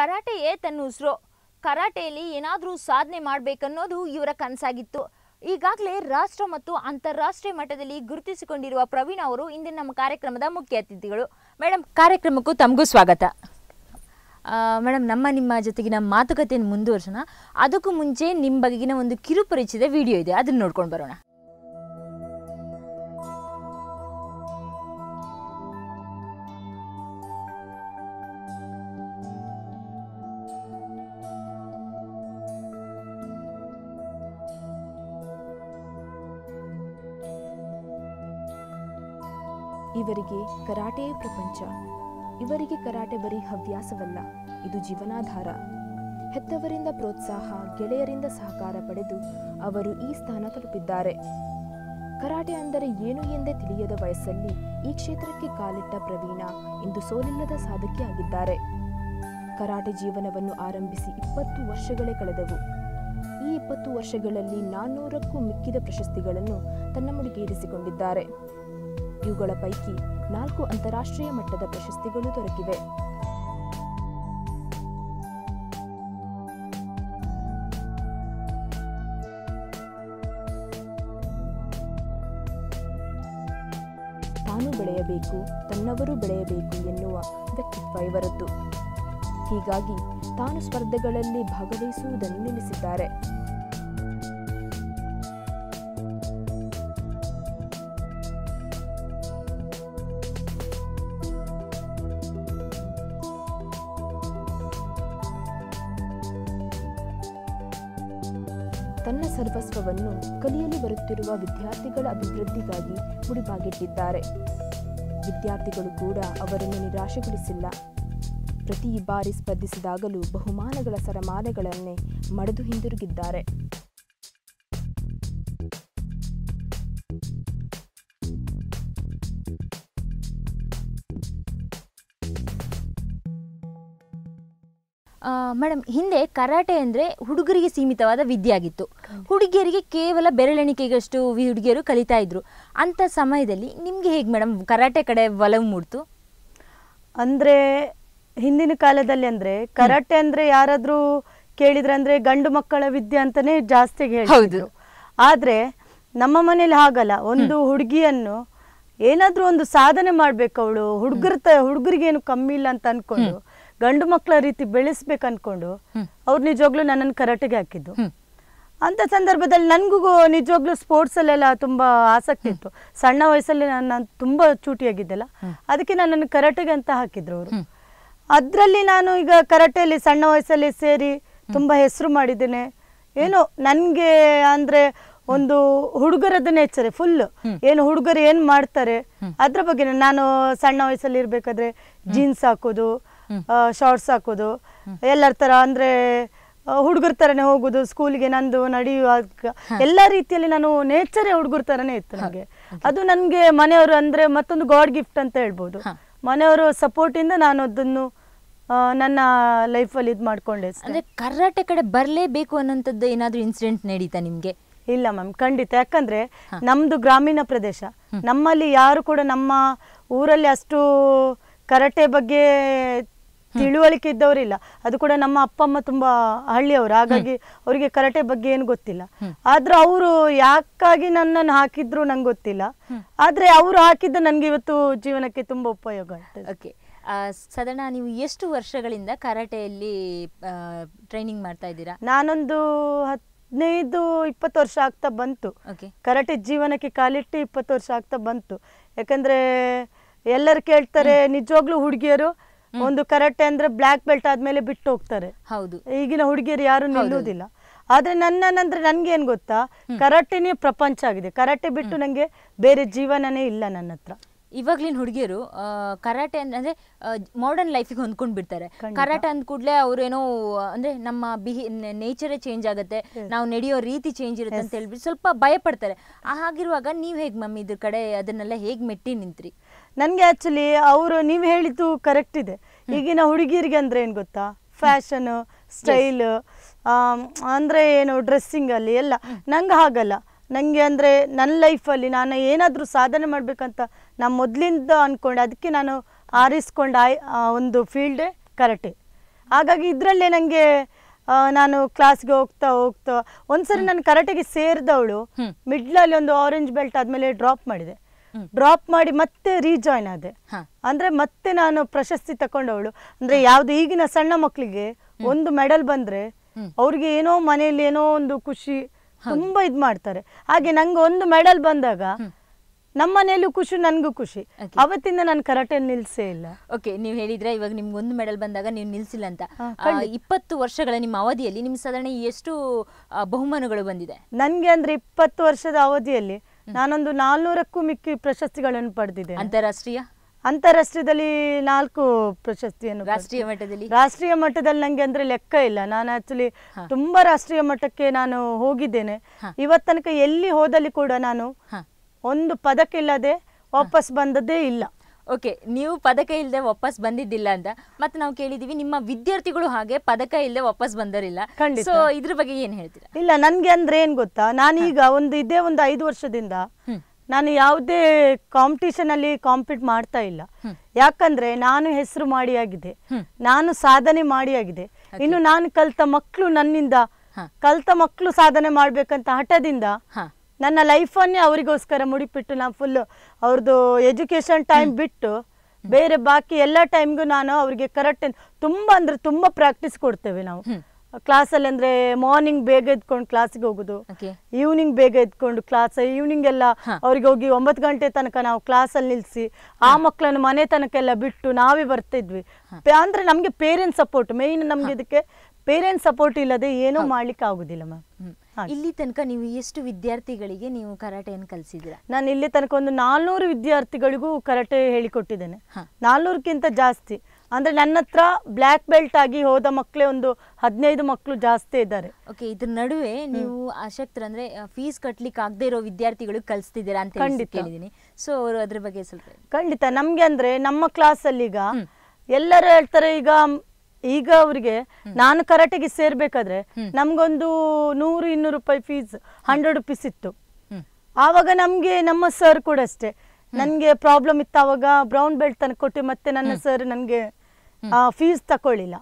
ಕರಾಟೆಯೇ ತನ್ನ ಉಸಿರು, ಕರಾಟೆಯಲ್ಲಿ ಏನಾದರೂ ಸಾಧನೆ ಮಾಡಬೇಕನ್ನೋದು ಇವರ ಕನಸಾಗಿತ್ತು. ಈಗಾಗಲೇ ರಾಷ್ಟ್ರ ಮತ್ತು ಅಂತಾರಾಷ್ಟ್ರೀಯ ಮಟ್ಟದಲ್ಲಿ ಗುರುತಿಸಿಕೊಂಡಿರುವ ಪ್ರವೀಣ್ ಅವರು ಇಂದಿನ ನಮ್ಮ ಕಾರ್ಯಕ್ರಮದ ಮುಖ್ಯ ಅತಿಥಿಗಳು. ಮೇಡಮ್ ಕಾರ್ಯಕ್ರಮಕ್ಕೂ ತಮಗೂ ಸ್ವಾಗತ. ಮೇಡಮ್ ನಮ್ಮ ನಿಮ್ಮ ಜೊತೆಗಿನ ಮಾತುಕತೆಯನ್ನು ಮುಂದುವರ್ಸೋಣ. ಅದಕ್ಕೂ ಮುಂಚೆ ನಿಮ್ಮ ಬಗೆಗಿನ ಒಂದು ಕಿರುಪರಿಚಯದ ವಿಡಿಯೋ ಇದೆ, ಅದನ್ನು ನೋಡ್ಕೊಂಡು ಬರೋಣ. ಕರಾಟೆಯೇ ಪ್ರಪಂಚ. ಇವರಿಗೆ ಕರಾಟೆ ಬರೀ ಹವ್ಯಾಸವಲ್ಲ, ಇದು ಜೀವನಾಧಾರ. ಹೆತ್ತವರಿಂದ ಪ್ರೋತ್ಸಾಹ, ಗೆಳೆಯರಿಂದ ಸಹಕಾರ ಪಡೆದು ಅವರು ಈ ಸ್ಥಾನ ತಲುಪಿದ್ದಾರೆ. ಕರಾಟೆ ಅಂದರೆ ಏನು ಎಂದೇ ತಿಳಿಯದ ವಯಸ್ಸಲ್ಲಿ ಈ ಕ್ಷೇತ್ರಕ್ಕೆ ಕಾಲಿಟ್ಟ ಪ್ರವೀಣ ಇಂದು ಸೋಲಿಲ್ಲದ ಸಾಧಕಿಯಾಗಿದ್ದಾರೆ ಕರಾಟೆ ಜೀವನವನ್ನು ಆರಂಭಿಸಿ ಇಪ್ಪತ್ತು ವರ್ಷಗಳೇ ಕಳೆದವು. ಈ ಇಪ್ಪತ್ತು ವರ್ಷಗಳಲ್ಲಿ ನಾನ್ನೂರಕ್ಕೂ ಮಿಕ್ಕಿದ ಪ್ರಶಸ್ತಿಗಳನ್ನು ತನ್ನ ಮುಡಿಗೇರಿಸಿಕೊಂಡಿದ್ದಾರೆ. ಇವುಗಳ ಪೈಕಿ ನಾಲ್ಕು ಅಂತಾರಾಷ್ಟ್ರೀಯ ಮಟ್ಟದ ಪ್ರಶಸ್ತಿಗಳು ದೊರಕಿವೆ. ತಾನು ಬೆಳೆಯಬೇಕು, ತನ್ನವರು ಬೆಳೆಯಬೇಕು ಎನ್ನುವ ವ್ಯಕ್ತಿತ್ವ ಇವರದ್ದು. ಹೀಗಾಗಿ ತಾನು ಸ್ಪರ್ಧೆಗಳಲ್ಲಿ ಭಾಗವಹಿಸುವುದನ್ನು ನಿಲ್ಲಿಸಿದ್ದಾರೆ. ಕಲಿಯಲು ಬರುತ್ತಿರುವ ವಿದ್ಯಾರ್ಥಿಗಳ ಅಭಿವೃದ್ಧಿಗಾಗಿ ಮುಡಿಪಾಗಿಟ್ಟಿದ್ದಾರೆ. ವಿದ್ಯಾರ್ಥಿಗಳು ಕೂಡ ಅವರನ್ನು ನಿರಾಶೆಗೊಳಿಸಿಲ್ಲ. ಪ್ರತಿ ಬಾರಿ ಸ್ಪರ್ಧಿಸಿದಾಗಲೂ ಬಹುಮಾನಗಳ ಸರಮಾಲೆಗಳನ್ನೇ ಮಡೆದು ಹಿಂದಿರುಗಿದ್ದಾರೆ. ಮೇಡಮ್ ಹಿಂದೆ ಕರಾಟೆ ಅಂದರೆ ಹುಡುಗರಿಗೆ ಸೀಮಿತವಾದ ವಿದ್ಯೆ ಆಗಿತ್ತು ಹುಡುಗಿಯರಿಗೆ ಕೇವಲ ಬೆರಳೆಣಿಕೆಗಷ್ಟು ಹುಡುಗಿಯರು ಕಲಿತಾ ಇದ್ರು. ಅಂಥ ಸಮಯದಲ್ಲಿ ನಿಮಗೆ ಹೇಗೆ ಮೇಡಮ್ ಕರಾಟೆ ಕಡೆ ಒಲವು ಮೂಡ್ತು? ಅಂದ್ರೆ ಹಿಂದಿನ ಕಾಲದಲ್ಲಿ ಅಂದ್ರೆ ಕರಾಟೆ ಅಂದ್ರೆ ಯಾರಾದರೂ ಕೇಳಿದ್ರೆ ಅಂದರೆ ಗಂಡು ಮಕ್ಕಳ ವಿದ್ಯೆ ಅಂತಲೇ ಜಾಸ್ತಿ ಹೇಳಿದ್ರು ಆದ್ರೆ ನಮ್ಮ ಮನೇಲಿ ಹಾಗಲ್ಲ. ಒಂದು ಹುಡುಗಿಯನ್ನು ಏನಾದರೂ ಒಂದು ಸಾಧನೆ ಮಾಡಬೇಕು ಅವಳು. ಹುಡುಗರ ತ ಹುಡುಗರಿಗೇನು ಕಮ್ಮಿ ಇಲ್ಲ ಅಂತ ಅನ್ಕೊಂಡು ಗಂಡು ಮಕ್ಕಳ ರೀತಿ ಬೆಳೆಸ್ಬೇಕು ಅನ್ಕೊಂಡು ಅವ್ರು ನಿಜವಾಗ್ಲೂ ನನ್ನನ್ನು ಕರಾಟೆಗೆ ಹಾಕಿದ್ದು. ಅಂತ ಸಂದರ್ಭದಲ್ಲಿ ನನಗೂ ನಿಜವಾಗ್ಲೂ ಸ್ಪೋರ್ಟ್ಸ್ ಅಲ್ಲೆಲ್ಲ ತುಂಬಾ ಆಸಕ್ತಿ ಇತ್ತು. ಸಣ್ಣ ವಯಸ್ಸಲ್ಲಿ ನಾನು ತುಂಬ ತುಂಬಾ ಚೂಟಿಯಾಗಿದ್ದೆಲ್ಲ. ಅದಕ್ಕೆ ನನ್ನನ್ನು ಕರಾಟೆಗೆ ಅಂತ ಹಾಕಿದ್ರು ಅವರು. ಅದರಲ್ಲಿ ನಾನು ಈಗ ಕರಾಟೆಯಲ್ಲಿ ಸಣ್ಣ ವಯಸ್ಸಲ್ಲಿ ಸೇರಿ ತುಂಬಾ ಹೆಸರು ಮಾಡಿದ್ದೇನೆ. ಏನೋ ನನಗೆ ಅಂದ್ರೆ ಒಂದು ಹುಡುಗರದ್ದು ನೇಚರ್ ಫುಲ್ ಏನು ಹುಡುಗರು ಏನು ಮಾಡ್ತಾರೆ ಅದ್ರ ಬಗ್ಗೆ ನಾನು ಸಣ್ಣ ವಯಸ್ಸಲ್ಲಿ ಇರಬೇಕಾದ್ರೆ ಜೀನ್ಸ್ ಹಾಕೋದು ಶಾರ್ಟ್ಸ್ ಹಾಕೋದು ಎಲ್ಲರ ತರ ಅಂದ್ರೆ ಹುಡುಗರ ತರನೇ ಹೋಗುದು ಸ್ಕೂಲ್ಗೆ ನಂದು ನಡೆಯುವಾಗ ಎಲ್ಲಾ ರೀತಿಯಲ್ಲಿ ನಾನು ನೇಚರೇ ಹುಡುಗರ ತರನೇ ಇತ್ತು ನನಗೆ ಅದು ನನಗೆ ಮನೆಯವರು ಅಂದ್ರೆ ಮತ್ತೊಂದು ಗಾಡ್ ಗಿಫ್ಟ್ ಅಂತ ಹೇಳ್ಬೋದು. ಮನೆಯವರು ಸಪೋರ್ಟ್ ಇಂದ ನಾನು ಅದನ್ನು ನನ್ನ ನನ್ನ ಲೈಫಲ್ಲಿ ಇದು ಮಾಡ್ಕೊಂಡೆ ಅಂದ್ರೆ ಕರಾಟೆ ಕಡೆ ಬರಲೇಬೇಕು ಅನ್ನೋಂಥದ್ದು ಏನಾದ್ರೂ ಇನ್ಸಿಡೆಂಟ್ ನಡೀತಾ ನಿಮಗೆ? ಇಲ್ಲ ಮ್ಯಾಮ್ ಖಂಡಿತ. ಯಾಕಂದ್ರೆ ನಮ್ದು ಗ್ರಾಮೀಣ ಪ್ರದೇಶ. ನಮ್ಮಲ್ಲಿ ಯಾರು ಕೂಡ ನಮ್ಮ ಊರಲ್ಲಿ ಅಷ್ಟು ಕರಾಟೆ ಬಗ್ಗೆ ತಿಳುವಳಿಕೆ ಇದ್ದವರಿಲ್ಲ. ಅದು ಕೂಡ ನಮ್ಮ ಅಪ್ಪ ಅಮ್ಮ ತುಂಬಾ ಹಳ್ಳಿಯವರು. ಹಾಗಾಗಿ ಅವರಿಗೆ ಕರಾಟೆ ಬಗ್ಗೆ ಏನು ಗೊತ್ತಿಲ್ಲ. ಆದ್ರೆ ಅವರು ಯಾಕಾಗಿ ನನ್ನನ್ನು ಹಾಕಿದ್ರು ನಂಗೆ ಗೊತ್ತಿಲ್ಲ. ಆದ್ರೆ ಅವರು ಹಾಕಿದ್ದ ನನ್ಗೆ ಇವತ್ತು ಜೀವನಕ್ಕೆ ತುಂಬಾ ಉಪಯೋಗ ಆಗ್ತದೆ. ಸಾಧಾರಣ ನೀವು ಎಷ್ಟು ವರ್ಷಗಳಿಂದ ಕರಾಟೆಯಲ್ಲಿ ಟ್ರೈನಿಂಗ್ ಮಾಡ್ತಾ ಇದ್ದೀರಾ? ನಾನೊಂದು ಹದಿನೈದು ಇಪ್ಪತ್ತು ವರ್ಷ ಆಗ್ತಾ ಬಂತು. ಕರಾಟೆ ಜೀವನಕ್ಕೆ ಕಾಲಿಟ್ಟು ಇಪ್ಪತ್ತು ವರ್ಷ ಆಗ್ತಾ ಬಂತು. ಯಾಕಂದ್ರೆ ಎಲ್ಲರೂ ಕೇಳ್ತಾರೆ ನಿಜವಾಗ್ಲೂ ಹುಡುಗಿಯರು ಒಂದು ಕರಾಟೆ ಅಂದ್ರೆ ಬ್ಲಾಕ್ ಬೆಲ್ಟ್ ಆದ್ಮೇಲೆ ಬಿಟ್ಟು ಹೋಗ್ತಾರೆ. ಹೌದು. ಈಗಿನ ಹುಡುಗಿಯರು ಯಾರು ನಿಲ್ಲುವುದಿಲ್ಲ. ಆದ್ರೆ ನನ್ನಂದ್ರೆ ನನ್ಗೆ ಏನ್ ಗೊತ್ತಾ? ಕರಾಟೆನೇ ಪ್ರಪಂಚ ಆಗಿದೆ. ಕರಾಟೆ ಬಿಟ್ಟು ನಂಗೆ ಬೇರೆ ಜೀವನನೇ ಇಲ್ಲ ನನ್ನ ಹತ್ರ. ಇವಾಗ್ಲಿನ ಹುಡುಗಿಯರು ಕರಾಟೆ ಅಂದ್- ಅಂದ್ರೆ ಮಾಡರ್ನ್ ಲೈಫಿಗೆ ಹೊಂದ್ಕೊಂಡು ಬಿಡ್ತಾರೆ. ಕರಾಟೆ ಅಂದ ಕೂಡಲೇ ಏನೋ ಅಂದ್ರೆ ನಮ್ಮ ಬಿಹಿ ನೇಚರೇ ಚೇಂಜ್ ಆಗುತ್ತೆ. ನಾವು ನಡೆಯೋ ರೀತಿ ಚೇಂಜ್ ಇರುತ್ತೆ ಅಂತ ಹೇಳ್ಬಿಟ್ಟು ಸ್ವಲ್ಪ ಭಯ ಪಡ್ತಾರೆ ಹಾಗಿರುವಾಗ ನೀವು ಹೇಗೆ ಮಮ್ಮಿ ಇದ್ರ ಕಡೆ ಅದನ್ನೆಲ್ಲ ಹೇಗೆ ಮೆಟ್ಟಿ ನಿಂತ್ರಿ? ನನ್ಗೆ ಆಕ್ಚುಲಿ ಅವರು ನೀವು ಹೇಳಿದ್ದು ಕರೆಕ್ಟ್ ಇದೆ. ಈಗಿನ ಹುಡುಗಿಯರಿಗೆ ಅಂದ್ರೆ ಏನು ಗೊತ್ತಾ? ಫ್ಯಾಷನ್ ಸ್ಟೈಲ್ ಅಂದ್ರೆ ಏನು ಡ್ರೆಸ್ಸಿಂಗ್ ಅಲ್ಲಿ ಎಲ್ಲ. ನಂಗೆ ಹಾಗಲ್ಲ. ನನಗೆ ಅಂದ್ರೆ ನನ್ನ ಲೈಫಲ್ಲಿ ನಾನು ಏನಾದರೂ ಸಾಧನೆ ಮಾಡಬೇಕಂತ ನಾನು ಮೊದಲಿಂದ ಅಂದ್ಕೊಂಡೆ ಅದಕ್ಕೆ ನಾನು ಆರಿಸ್ಕೊಂಡ ಆಯ್- ಒಂದು ಫೀಲ್ಡೇ ಕರಾಟೆ ಹಾಗಾಗಿ ಇದರಲ್ಲೇ ನನಗೆ ನಾನು ಕ್ಲಾಸ್ಗೆ ಹೋಗ್ತಾ ಹೋಗ್ತಾ ಒಂದ್ಸರಿ ನಾನು ಕರಾಟೆಗೆ ಸೇರಿದವಳು. ಮಿಡ್ಲಲ್ಲಿ ಒಂದು ಆರೆಂಜ್ ಬೆಲ್ಟ್ ಆದಮೇಲೆ ಡ್ರಾಪ್ ಮಾಡಿದೆ. ಡ್ರಾಪ್ ಮಾಡಿ ಮತ್ತೆ ರೀಜಾಯ್ನ್ ಆದೆ. ಅಂದ್ರೆ ಮತ್ತೆ ನಾನು ಪ್ರಶಸ್ತಿ ತಕೊಂಡವಳು. ಅಂದ್ರೆ ಯಾವ್ದು ಈಗಿನ ಸಣ್ಣ ಮಕ್ಕಳಿಗೆ ಒಂದು ಮೆಡಲ್ ಬಂದ್ರೆ. ಅವ್ರಿಗೆ ಏನೋ ಮನೆಯಲ್ಲಿ ಏನೋ ಒಂದು ಖುಷಿ ತುಂಬಾ ಇದ್ ಮಾಡ್ತಾರೆ. ಹಾಗೆ ನಂಗೆ ಒಂದು ಮೆಡಲ್ ಬಂದಾಗ ನಮ್ಮ ಮನೆಯಲ್ಲೂ ಖುಷಿ ನನ್ಗೂ ಖುಷಿ. ಅವತ್ತಿಂದ ನಾನು ಕರಾಟೆ ನಿಲ್ಸೇ ಇಲ್ಲ. ಓಕೆ ನೀವು ಹೇಳಿದ್ರೆ ಇವಾಗ ನಿಮ್ಗೆ ಒಂದು ಮೆಡಲ್ ಬಂದಾಗ ನೀವು ನಿಲ್ಸಿಲ್ಲ ಅಂತ. ಇಪ್ಪತ್ತು ವರ್ಷಗಳ ನಿಮ್ಮ ಅವಧಿಯಲ್ಲಿ ನಿಮ್ ಸಾಧಾರಣ ಎಷ್ಟು ಬಹುಮಾನಗಳು ಬಂದಿದೆ? ನನಗೆ ಅಂದ್ರೆ ಇಪ್ಪತ್ತು ವರ್ಷದ ಅವಧಿಯಲ್ಲಿ ನಾನೊಂದು ನಾಲ್ನೂರಕ್ಕೂ ಮಿಕ್ಕಿ ಪ್ರಶಸ್ತಿಗಳನ್ನು ಪಡೆದಿದ್ದೇನೆ. ಅಂತಾರಾಷ್ಟ್ರೀಯ? ಅಂತಾರಾಷ್ಟ್ರೀಯದಲ್ಲಿ ನಾಲ್ಕು ಪ್ರಶಸ್ತಿಯನ್ನು ರಾಷ್ಟ್ರೀಯ ಮಟ್ಟದಲ್ಲಿ? ರಾಷ್ಟ್ರೀಯ ಮಟ್ಟದಲ್ಲಿ ನಂಗೆ ಅಂದ್ರೆ ಲೆಕ್ಕ ಇಲ್ಲ. ನಾನು ಆಕ್ಚುಲಿ ತುಂಬಾ ರಾಷ್ಟ್ರೀಯ ಮಟ್ಟಕ್ಕೆ ನಾನು ಹೋಗಿದ್ದೇನೆ. ಇವತ್ತನಕ ಇವತ್ ತನಕ ಎಲ್ಲಿ ಹೋದಲ್ಲಿ ಕೂಡ ನಾನು ಒಂದು ಪದಕ ಇಲ್ಲದೆ ವಾಪಸ್ ಬಂದದ್ದೇ ಇಲ್ಲ. ಓಕೆ ನೀವು ಪದಕ ಇಲ್ಲದೆ ವಾಪಸ್ ಬಂದಿದ್ದಿಲ್ಲ ಅಂತ. ಮತ್ತೆ ನಾವು ಕೇಳಿದೀವಿ ನಿಮ್ಮ ವಿದ್ಯಾರ್ಥಿಗಳು ಹಾಗೆ ಪದಕ ಇಲ್ಲದೆ ವಾಪಸ್ ಬಂದರಿಲ್ಲ. ಸೊ ಇದ್ರ ಬಗ್ಗೆ ಏನ್ ಹೇಳ್ತೀರಾ? ಇಲ್ಲ ನನ್ಗೆ ಅಂದ್ರೆ ಏನ್ ಗೊತ್ತಾ? ನಾನೀಗ ಒಂದು ಇದೇ ಒಂದು ಐದು ವರ್ಷದಿಂದ ನಾನು ಯಾವುದೇ ಕಾಂಪಿಟೇಷನ್ ಅಲ್ಲಿ ಕಾಂಪೀಟ್ ಮಾಡ್ತಾ ಇಲ್ಲ. ಯಾಕಂದ್ರೆ ನಾನು ಹೆಸರು ಮಾಡಿ ಆಗಿದೆ ನಾನು ಸಾಧನೆ ಮಾಡಿ ಆಗಿದೆ ಇನ್ನು ನಾನು ಕಲ್ತ ಮಕ್ಕಳು ನನ್ನಿಂದ. ಕಲ್ತ ಮಕ್ಕಳು ಸಾಧನೆ ಮಾಡ್ಬೇಕಂತ ಹಠದಿಂದ ನನ್ನ ಲೈಫನ್ನೇ ಅವರಿಗೋಸ್ಕರ ಮುಡಿಪಿಟ್ಟು ನಾನು ಫುಲ್ ಅವ್ರದ್ದು ಎಜುಕೇಶನ್ ಟೈಮ್ ಬಿಟ್ಟು ಬೇರೆ ಬಾಕಿ ಎಲ್ಲ ಟೈಮ್ಗೂ ನಾನು ಅವ್ರಿಗೆ ಕರೆಕ್ಟ್ ತುಂಬ ಅಂದ್ರೆ ತುಂಬ ಪ್ರಾಕ್ಟೀಸ್ ಕೊಡ್ತೇವೆ ನಾವು. ಕ್ಲಾಸಲ್ಲಿ ಅಂದರೆ ಮಾರ್ನಿಂಗ್ ಬೇಗ ಎದ್ಕೊಂಡು ಕ್ಲಾಸಿಗೆ ಹೋಗೋದು ಈವ್ನಿಂಗ್ ಬೇಗ ಎದ್ಕೊಂಡು ಕ್ಲಾಸ್ ಈವ್ನಿಂಗ್ ಎಲ್ಲ. ಅವ್ರಿಗೆ ಹೋಗಿ ಒಂಬತ್ತು ಗಂಟೆ ತನಕ ನಾವು ಕ್ಲಾಸಲ್ಲಿ ನಿಲ್ಲಿಸಿ ಆ ಮಕ್ಕಳನ್ನು ಮನೆ ತನಕ ಎಲ್ಲ ಬಿಟ್ಟು ನಾವೇ ಬರ್ತಿದ್ವಿ. ಅಂದರೆ ನಮಗೆ ಪೇರೆಂಟ್ಸ್ ಸಪೋರ್ಟ್ ಮೇಯ್ನ್ ನಮ್ಗೆ ಇದಕ್ಕೆ ಪೇರೆಂಟ್ಸ್ ಸಪೋರ್ಟ್ ಇಲ್ಲದೆ ಏನೂ ಮಾಡ್ಲಿಕ್ಕೆ ಆಗೋದಿಲ್ಲ ಮ್ಯಾಮ್. ಇಲ್ಲಿ ತನಕ ನೀವು ಎಷ್ಟು ವಿದ್ಯಾರ್ಥಿಗಳಿಗೆ ನೀವು ಕರಾಟೆಯನ್ನು ಕಲಿಸಿದ್ದೀರಾ ನಾನು ಇಲ್ಲಿ ತನಕ ಒಂದು ನಾಲ್ನೂರು ವಿದ್ಯಾರ್ಥಿಗಳಿಗೂ ಕರಾಟೆ ಹೇಳಿಕೊಟ್ಟಿದ್ದೇನೆ. ನಾಲ್ನೂರಕ್ಕಿಂತ ಜಾಸ್ತಿ ಅಂದ್ರೆ ನನ್ನ ಹತ್ರ ಬ್ಲ್ಯಾಕ್ ಬೆಲ್ಟ್ ಆಗಿ ಹೋದ ಮಕ್ಕಳೇ ಒಂದು ಹದಿನೈದು ಮಕ್ಕಳು ಜಾಸ್ತಿ ಇದ್ದಾರೆ ಓಕೆ ಇದ್ರ ನಡುವೆ ನೀವು ಅಶಕ್ತರು ಅಂದ್ರೆ ಫೀಸ್ ಕಟ್ಲಿಕ್ಕೆ ಆಗದೆ ಇರೋ ವಿದ್ಯಾರ್ಥಿಗಳು ಕಲಿಸ್ತಿದ್ದೀರಾ ಅಂತ ಖಂಡಿತ. ಕೇಳಿದೀನಿ ಸೊ ಅವರು ಅದ್ರ ಬಗ್ಗೆ ಸ್ವಲ್ಪ. ಖಂಡಿತ ನಮ್ಗೆ ಅಂದ್ರೆ ನಮ್ಮ ಕ್ಲಾಸಲ್ಲಿ ಈಗ ಹ್ಮ್. ಎಲ್ಲರೂ ಹೇಳ್ತಾರೆ ಈಗ ಈಗ ಅವ್ರಿಗೆ ನಾನು ಕರಾಟೆಗೆ ಸೇರ್ಬೇಕಾದ್ರೆ ನಮ್ಗೊಂದು ನೂರು ಇನ್ನೂರು ರೂಪಾಯಿ ಫೀಸ್ ಹಂಡ್ರೆಡ್ ರುಪೀಸ್ ಇತ್ತು. ಆವಾಗ ನಮ್ಗೆ ನಮ್ಮ ಸರ್ ಕೂಡ ಅಷ್ಟೇ. ನನ್ಗೆ ಪ್ರಾಬ್ಲಮ್ ಇತ್ತು ಆವಾಗ ಬ್ರೌನ್ ಬೆಲ್ಟ್ ತನಕ ಕೊಟ್ಟು ಮತ್ತೆ ನನ್ನ ಸರ್ ನನ್ಗೆ ಫೀಸ್ ತಕೊಳ್ಳಿಲ್ಲ.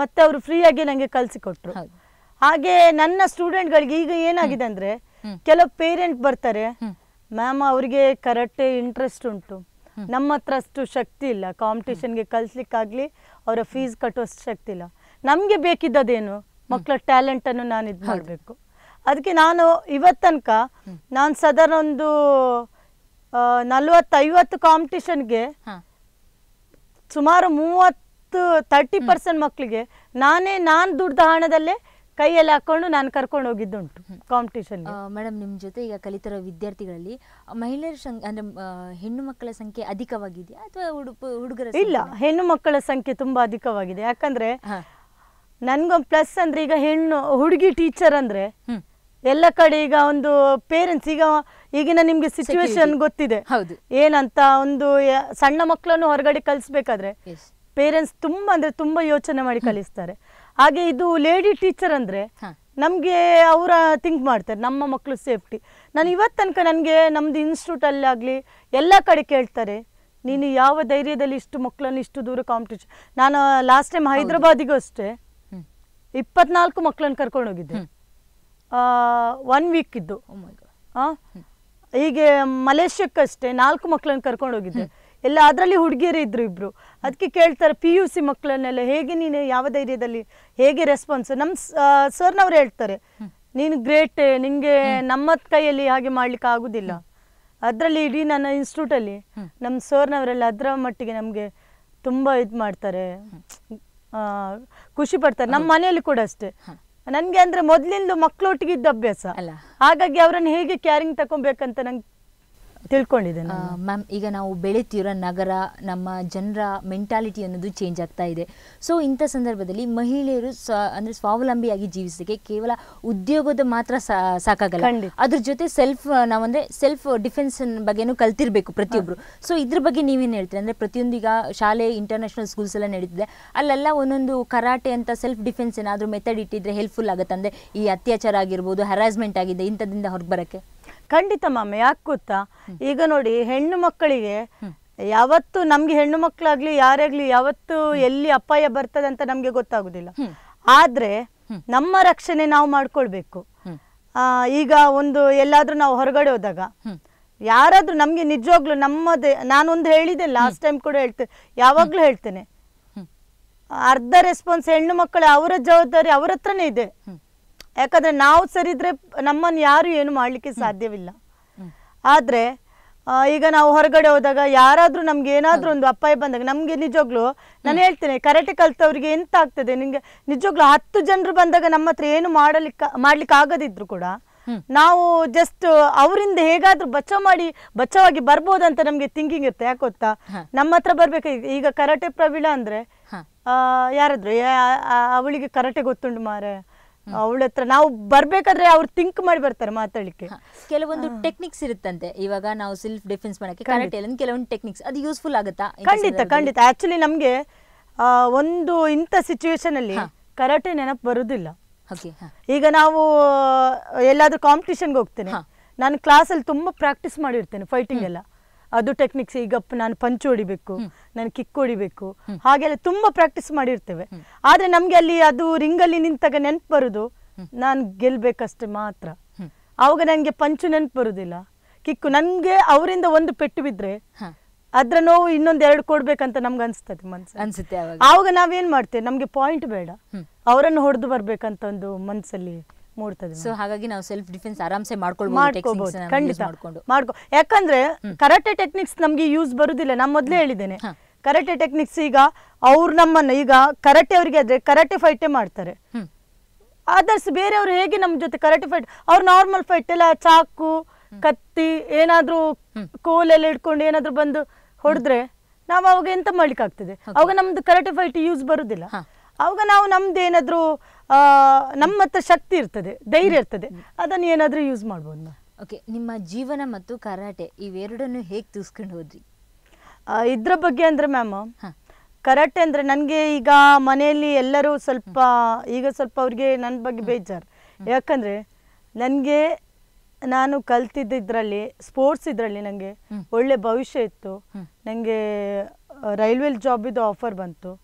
ಮತ್ತೆ ಅವರು ಫ್ರೀಯಾಗಿ ನಂಗೆ ಕಲ್ಸಿಕೊಟ್ರು. ಹಾಗೆ ನನ್ನ ಸ್ಟೂಡೆಂಟ್ಗಳಿಗೆ ಈಗ ಏನಾಗಿದೆ ಅಂದ್ರೆ ಕೆಲವು ಪೇರೆಂಟ್ ಬರ್ತಾರೆ. ಮ್ಯಾಮ್ ಅವರಿಗೆ ಕರೆಕ್ಟ್ ಇಂಟ್ರೆಸ್ಟ್ ಉಂಟು. ನಮ್ಮ ಹತ್ರ ಅಷ್ಟು ಶಕ್ತಿ ಇಲ್ಲ. ಕಾಂಪಿಟೇಷನ್ಗೆ ಕಲಿಸ್ಲಿಕ್ಕಾಗ್ಲಿ ಅವರ ಫೀಸ್ ಕಟ್ಟುವಷ್ಟು ಶಕ್ತಿ ಇಲ್ಲ. ನಮಗೆ ಬೇಕಿದ್ದದೇನು? ಮಕ್ಕಳ ಟ್ಯಾಲೆಂಟನ್ನು ನಾನು ಇದು ಮಾಡಬೇಕು. ಅದಕ್ಕೆ ನಾನು ಇವತ್ತನಕ ತನಕ ನಾನು ಸದರ್ ಒಂದು ನಲ್ವತ್ತೈವತ್ತು ಕಾಂಪಿಟೇಷನ್ಗೆ ಸುಮಾರು ಮೂವತ್ತು ತರ್ಟಿ ಪರ್ಸೆಂಟ್ ಮಕ್ಕಳಿಗೆ ನಾನೇ ನಾನು ದುಡ್ದ ಹಣದಲ್ಲೇ ಕೈಯಲ್ಲಿ ಹಾಕೊಂಡು ನಾನು ಕರ್ಕೊಂಡು ಹೋಗಿದ್ದುಂಟು ಕಾಂಪಿಟೇಷನ್ ಮೇಡಮ್ ನಿಮ್ಮ ಜೊತೆ ಈಗ ಕಲಿತಿರೋ ವಿದ್ಯಾರ್ಥಿಗಳಲ್ಲಿ ಮಹಿಳೆಯರ ಸಂಖ್ಯೆ ಅಂದ್ರೆ ಹೆಣ್ಣು ಮಕ್ಕಳ ಸಂಖ್ಯೆ ಅಧಿಕವಾಗಿದೆಯಾ ಅಥವಾ ಹುಡುಗ ಹುಡುಗರ ಇಲ್ಲ ಹೆಣ್ಣು ಮಕ್ಕಳ ಸಂಖ್ಯೆ ತುಂಬಾ ಅಧಿಕವಾಗಿದೆ. ಯಾಕಂದ್ರೆ. ನನ್ಗೊಂದು ಪ್ಲಸ್ ಅಂದ್ರೆ ಈಗ ಹೆಣ್ಣು ಹುಡುಗಿ ಟೀಚರ್ ಅಂದ್ರೆ. ಎಲ್ಲ ಕಡೆ ಈಗ ಒಂದು ಪೇರೆಂಟ್ಸ್ ಈಗ ಈಗಿನ ನಿಮ್ಗೆ ಸಿಚುವೇಶನ್ ಗೊತ್ತಿದೆ. ಹೌದು. ಏನಂತ ಒಂದು ಸಣ್ಣ ಮಕ್ಕಳನ್ನು ಹೊರಗಡೆ ಕಲಿಸ್ಬೇಕಾದ್ರೆ ಪೇರೆಂಟ್ಸ್ ತುಂಬಾ ಅಂದ್ರೆ ತುಂಬಾ ಯೋಚನೆ ಮಾಡಿ ಕಲಿಸ್ತಾರೆ. ಹಾಗೆ ಇದು ಲೇಡಿ ಟೀಚರ್ ಅಂದ್ರೆ ನಮಗೆ ಅವರ ಥಿಂಕ್ ಮಾಡ್ತಾರೆ ನಮ್ಮ ಮಕ್ಕಳು ಸೇಫ್ಟಿ ನಾನು ಇವತ್ತು ತನಕ ನನಗೆ ನಮ್ದು ಇನ್ಸ್ಟಿಟ್ಯೂಟ್ ಆಗಲಿ ಎಲ್ಲ ಕಡೆ ಕೇಳ್ತಾರೆ ನೀನು ಯಾವ ಧೈರ್ಯದಲ್ಲಿ ಇಷ್ಟು ಮಕ್ಕಳನ್ನು ಇಷ್ಟು ದೂರ ಕಾಂಪಿಟೇಷನ್ ನಾನು ಲಾಸ್ಟ್ ಟೈಮ್ ಹೈದ್ರಾಬಾದಿಗೂ ಅಷ್ಟೇ ಇಪ್ಪತ್ನಾಲ್ಕು ಮಕ್ಕಳನ್ನು ಕರ್ಕೊಂಡು ಹೋಗಿದ್ದೆ. ಒನ್ ವೀಕ್ ಇದ್ದು. ಆ? ಹೀಗೆ ಮಲೇಷ್ಯಕ್ಕಷ್ಟೇ ನಾಲ್ಕು ಮಕ್ಕಳನ್ನು ಕರ್ಕೊಂಡು ಹೋಗಿದ್ದೆ. ಎಲ್ಲ ಅದರಲ್ಲಿ ಹುಡುಗಿಯರೇ ಇದ್ರು ಇಬ್ರು. ಅದಕ್ಕೆ ಕೇಳ್ತಾರೆ ಪಿ ಯು ಸಿ ಮಕ್ಕಳನ್ನೆಲ್ಲ ಹೇಗೆ ನೀನು ಯಾವ ಧೈರ್ಯದಲ್ಲಿ ಹೇಗೆ ರೆಸ್ಪಾನ್ಸ್ ನಮ್ಮ ಸರ್ನವ್ರು ಹೇಳ್ತಾರೆ ನೀನು ಗ್ರೇಟ್ ನಿಂಗೆ ನಮ್ಮ ಕೈಯಲ್ಲಿ ಹಾಗೆ ಮಾಡ್ಲಿಕ್ಕೆ ಆಗುದಿಲ್ಲ. ಅದರಲ್ಲಿ ಇಡೀ ನನ್ನ ಇನ್ಸ್ಟಿಟ್ಯೂಟಲ್ಲಿ ನಮ್ಮ ಸರ್ನವರೆಲ್ಲ ಅದರ ಮಟ್ಟಿಗೆ ನಮಗೆ ತುಂಬ ಇದು ಮಾಡ್ತಾರೆ. ಆ, ಖುಷಿ ಪಡ್ತಾರೆ. ನಮ್ಮ ಮನೆಯಲ್ಲಿ ಕೂಡ ಅಷ್ಟೇ. ನನಗೆ ಅಂದ್ರೆ ಮೊದಲಿಂದ ಮಕ್ಕಳೊಟ್ಟಿಗೆ ಇದ್ದ ಅಭ್ಯಾಸ. ಅಲ್ಲ. ಹಾಗಾಗಿ ಅವರನ್ನು ಹೇಗೆ ಕ್ಯಾರಿಂಗ್ ತಗೊಬೇಕಂತ ನಂಗೆ ತಿಳ್ಕೊಂಡಿದ್ದೆ ನಾನು. ಮ್ಯಾಮ್ ಈಗ ನಾವು ಬೆಳೆತಿರೋ ನಗರ ನಮ್ಮ ಜನರ ಮೆಂಟಾಲಿಟಿ ಅನ್ನೋದು ಚೇಂಜ್ ಆಗ್ತಾ ಇದೆ. ಸೊ ಇಂಥ ಸಂದರ್ಭದಲ್ಲಿ ಮಹಿಳೆಯರು ಸ್ವ ಅಂದರೆ ಸ್ವಾವಲಂಬಿಯಾಗಿ ಜೀವಿಸಲಿಕ್ಕೆ ಕೇವಲ ಉದ್ಯೋಗದ ಮಾತ್ರ ಸಾಕಾಗಲ್ಲ. ಅದ್ರ ಜೊತೆ ಸೆಲ್ಫ್ ನಾವಂದ್ರೆ ಸೆಲ್ಫ್ ಡಿಫೆನ್ಸ್ ಬಗ್ಗೆನೂ ಕಲ್ತಿರ್ಬೇಕು ಪ್ರತಿಯೊಬ್ರು. ಸೊ ಇದ್ರ ಬಗ್ಗೆ ನೀವೇನು ಹೇಳ್ತೀರಿ? ಅಂದ್ರೆ ಪ್ರತಿಯೊಂದು ಈಗ ಶಾಲೆ ಇಂಟರ್ನ್ಯಾಷನಲ್ ಸ್ಕೂಲ್ಸ್ ಎಲ್ಲ ನಡೀತಿದೆ. ಅಲ್ಲೆಲ್ಲ ಒಂದೊಂದು ಕರಾಟೆ ಅಂತ ಸೆಲ್ಫ್ ಡಿಫೆನ್ಸ್ ಏನಾದರೂ ಮೆಥಡ್ ಇಟ್ಟಿದ್ರೆ ಹೆಲ್ಪ್ಫುಲ್ ಆಗುತ್ತೆ ಅಂದ್ರೆ ಈ ಅತ್ಯಾಚಾರ ಆಗಿರ್ಬೋದು ಹರಾಸ್ಮೆಂಟ್ ಆಗಿದೆ ಇಂಥದ್ದಿಂದ ಹೊರಗೆ ಬರಕ್ಕೆ? ಖಂಡಿತ ಮಾಮ ಯಾಕೆ ಗೊತ್ತಾ ಈಗ ನೋಡಿ ಹೆಣ್ಣು ಮಕ್ಕಳಿಗೆ ಯಾವತ್ತು ನಮ್ಗೆ ಹೆಣ್ಣು ಮಕ್ಕಳಾಗ್ಲಿ ಯಾರಾಗ್ಲಿ ಯಾವತ್ತು ಎಲ್ಲಿ ಅಪಾಯ ಬರ್ತದೆ ಅಂತ ನಮ್ಗೆ ಗೊತ್ತಾಗುದಿಲ್ಲ. ಆದ್ರೆ ನಮ್ಮ ರಕ್ಷಣೆ ನಾವು ಮಾಡ್ಕೊಳ್ಬೇಕು. ಆ, ಈಗ ಒಂದು ಎಲ್ಲಾದ್ರೂ ನಾವು ಹೊರಗಡೆ ಹೋದಾಗ. ಯಾರಾದ್ರೂ ನಮ್ಗೆ ನಿಜವಾಗ್ಲೂ ನಮ್ಮದೇ ನಾನೊಂದು ಹೇಳಿದೆ ಲಾಸ್ಟ್ ಟೈಮ್ ಕೂಡ ಹೇಳ್ತೇನೆ ಯಾವಾಗ್ಲೂ ಹೇಳ್ತೇನೆ. ಅರ್ಧ ರೆಸ್ಪಾನ್ಸ್ ಹೆಣ್ಣು ಮಕ್ಕಳ ಅವರ ಜವಾಬ್ದಾರಿ ಅವ್ರ ಹತ್ರನೇ ಇದೆ. ಯಾಕಂದ್ರೆ ನಾವು ಸರಿದ್ರೆ ನಮ್ಮನ್ನು ಯಾರು ಏನು ಮಾಡ್ಲಿಕ್ಕೆ ಸಾಧ್ಯವಿಲ್ಲ. ಆದ್ರೆ ಈಗ ನಾವು ಹೊರಗಡೆ ಹೋದಾಗ ಯಾರಾದ್ರೂ ನಮ್ಗೆ ಏನಾದ್ರೂ ಒಂದು ಅಪಾಯ ಬಂದಾಗ ನಮ್ಗೆ ನಿಜವಾಗ್ಲು ನಾನು ಹೇಳ್ತೇನೆ ಕರಾಟೆ ಕಲ್ತವ್ರಿಗೆ ಎಂತ ಆಗ್ತದೆ ನಿಂಗೆ ನಿಜವಾಗ್ಲು ಹತ್ತು ಜನರು ಬಂದಾಗ ನಮ್ಮ ಹತ್ರ ಏನು ಮಾಡಲಿಕ್ಕೆ ಮಾಡ್ಲಿಕ್ಕೆ ಆಗದಿದ್ರು ಕೂಡ ನಾವು ಜಸ್ಟ್ ಅವರಿಂದ ಹೇಗಾದ್ರೂ ಬಚಾವ್ ಮಾಡಿ ಬಚಾವಾಗಿ ಅಂತ ನಮ್ಗೆ ಥಿಂಕಿಂಗ್ ಇರುತ್ತೆ ಯಾಕೆ ಗೊತ್ತಾ. ನಮ್ಮ ಹತ್ರ ಬರ್ಬೇಕು. ಈಗ- ಕರಾಟೆ ಪ್ರವೀಣ ಅಂದ್ರೆ ಯಾರಾದ್ರು ಅವಳಿಗೆ ಕರಾಟೆ ಗೊತ್ತುಂಡು ಮಾರೆ ಅವಳ ಹತ್ರ ನಾವು ಬರ್ಬೇಕಾದ್ರೆ ಅವ್ರು ಥಿಂಕ್ ಮಾಡಿ ಬರ್ತಾರೆ ಮಾತಾಡ್ಲಿಕ್ಕೆ. ಕೆಲವೊಂದು ಟೆಕ್ನಿಕ್ಸ್ ಇರುತ್ತಂತೆ. ಇವಾಗ ನಾವು ಸೆಲ್ಫ್ ಡಿಫೆನ್ಸ್ ಮಾಡಕ್ಕೆ ಕರಾಟೆ ಕೆಲವೊಂದು ಟೆಕ್ನಿಕ್ಸ್ ಅದು ಯೂಸ್ಫುಲ್ ಆಗುತ್ತಾ? ಖಂಡಿತ ಖಂಡಿತ. ಆಕ್ಚುಲಿ ನಮ್ಗೆ ಒಂದು ಇಂಥ ಸಿಚುವೇಶನ್ ಅಲ್ಲಿ. ಕರಾಟೆ ನೆನಪು ಬರುದಿಲ್ಲ. ಈಗ ನಾವು ಎಲ್ಲಾದ್ರೂ ಕಾಂಪಿಟೇಷನ್ಗೆ ಹೋಗ್ತೇನೆ. ನಾನು ಕ್ಲಾಸಲ್ಲಿ ತುಂಬಾ ಪ್ರಾಕ್ಟೀಸ್ ಮಾಡಿರ್ತೇನೆ ಫೈಟಿಂಗ್ ಎಲ್ಲ. ಅದು ಟೆಕ್ನಿಕ್ಸ್ ಈಗ ನಾನು ಪಂಚ್ ಹೊಡಿಬೇಕು ನಾನು ಕಿಕ್ ಹೊಡಿಬೇಕು ಹಾಗೆಲ್ಲ ತುಂಬಾ ಪ್ರಾಕ್ಟೀಸ್ ಮಾಡಿರ್ತೇವೆ. ಆದ್ರೆ ನಮ್ಗೆ ಅಲ್ಲಿ ಅದು ರಿಂಗಲ್ಲಿ ನಿಂತಾಗ ನೆನ್ಪು ಬರುದು ನಾನು ಗೆಲ್ಬೇಕಷ್ಟೇ ಮಾತ್ರ. ಅವಾಗ ಆವಾಗ ನನಗೆ ಪಂಚು ನೆನ್ಪು ಬರುದಿಲ್ಲ. ಕಿಕ್ಕು ನನ್ಗೆ ಅವರಿಂದ ಒಂದು ಪೆಟ್ಟು ಬಿದ್ರೆ ಅದ್ರ ನೋವು ಇನ್ನೊಂದ್ ಎರಡು ಕೊಡ್ಬೇಕಂತ ನಮ್ಗೆ ಅನ್ಸ್ತದೆ ಮನ್ಸು ಅನ್ಸುತ್ತೆ ಅವಾಗ. ಆವಾಗ ನಾವೇನ್ ಮಾಡ್ತೇವೆ? ನಮ್ಗೆ ಪಾಯಿಂಟ್ ಬೇಡ. ಅವರನ್ನು ಹೊಡೆದು ಬರ್ಬೇಕಂತ ಒಂದು ಮನ್ಸಲ್ಲಿ ಮೂಡ್ತದೆ ಸೊ ಹಾಗಾಗಿ ನಾವು ಸೆಲ್ಫ್ ಡಿಫೆನ್ಸ್ ಆರಾಮ್ಸೆ ಮಾಡ್ಕೊಳ್ಬಹುದು ಖಂಡಿತ. ಮಾಡ್ಕೊಂಡು. ಮಾಡ್ಕೊ ಯಾಕಂದ್ರೆ ಕರಾಟೆ ಟೆಕ್ನಿಕ್ಸ್ ನಮ್ಗೆ ಯೂಸ್ ಬರುದಿಲ್ಲ. ನಾನು ಮೊದ್ಲೇ ಹೇಳಿದ್ದೇನೆ. ಕರಾಟೆ ಟೆಕ್ನಿಕ್ಸ್ ಈಗ ಅವ್ರು ನಮ್ಮನ್ನ ಈಗ ಕರಾಟೆ ಅವರಿಗೆ ಆದ್ರೆ ಕರಾಟೆ ಫೈಟೇ ಮಾಡ್ತಾರೆ. ಅದರ್ಸ್ ಬೇರೆಯವರು ಹೇಗೆ ನಮ್ಮ ಜೊತೆ ಕರಾಟೆ ಫೈಟ್ ಅವ್ರು ನಾರ್ಮಲ್ ಫೈಟ್ ಎಲ್ಲ ಚಾಕು ಕತ್ತಿ ಏನಾದ್ರೂ ಕೋಲೆಲ್ಲ ಇಟ್ಕೊಂಡು ಏನಾದ್ರೂ ಬಂದು ಹೊಡೆದ್ರೆ ನಾವು ಅವಾಗ ಎಂತ ಮಾಡ್ಲಿಕ್ಕೆ ಆಗ್ತದೆ ಅವಾಗ ನಮ್ದು ಕರಾಟೆ ಫೈಟ್ ಯೂಸ್ ಬರುದಿಲ್ಲ. ಅವಾಗ ನಾವು ನಮ್ದು ಏನಾದ್ರೂ ನಮ್ಮ ಹತ್ರ ಶಕ್ತಿ ಇರ್ತದೆ ಧೈರ್ಯ ಇರ್ತದೆ. ಅದನ್ನ ಏನಾದರೂ ಯೂಸ್ ಮಾಡ್ಬೋದು? ನಾವು ಓಕೆ ನಿಮ್ಮ ಜೀವನ ಮತ್ತು ಕರಾಟೆ ಇವೆರಡನ್ನು ಹೇಗೆ ತೂಸ್ಕೊಂಡು ಹೋದ್ರಿ? ಆ, ಇದ್ರ ಬಗ್ಗೆ ಅಂದ್ರೆ ಮ್ಯಾಮ್. ಕರಾಟೆ ಅಂದ್ರೆ ನನಗೆ ಈಗ ಮನೆಯಲ್ಲಿ ಎಲ್ಲರೂ ಸ್ವಲ್ಪ ಈಗ ಸ್ವಲ್ಪ ಅವ್ರಿಗೆ ನನ್ನ ಬಗ್ಗೆ ಬೇಜಾರು. ಯಾಕಂದ್ರೆ ನನಗೆ ನಾನು ಕಲ್ತಿದ್ದ ಇದರಲ್ಲಿ ಸ್ಪೋರ್ಟ್ಸ್ ಇದರಲ್ಲಿ ನನಗೆ ಒಳ್ಳೆ ಭವಿಷ್ಯ ಇತ್ತು. ನನಗೆ ರೈಲ್ವೆ ಜಾಬಿದ್ದು ಆಫರ್ ಬಂತು.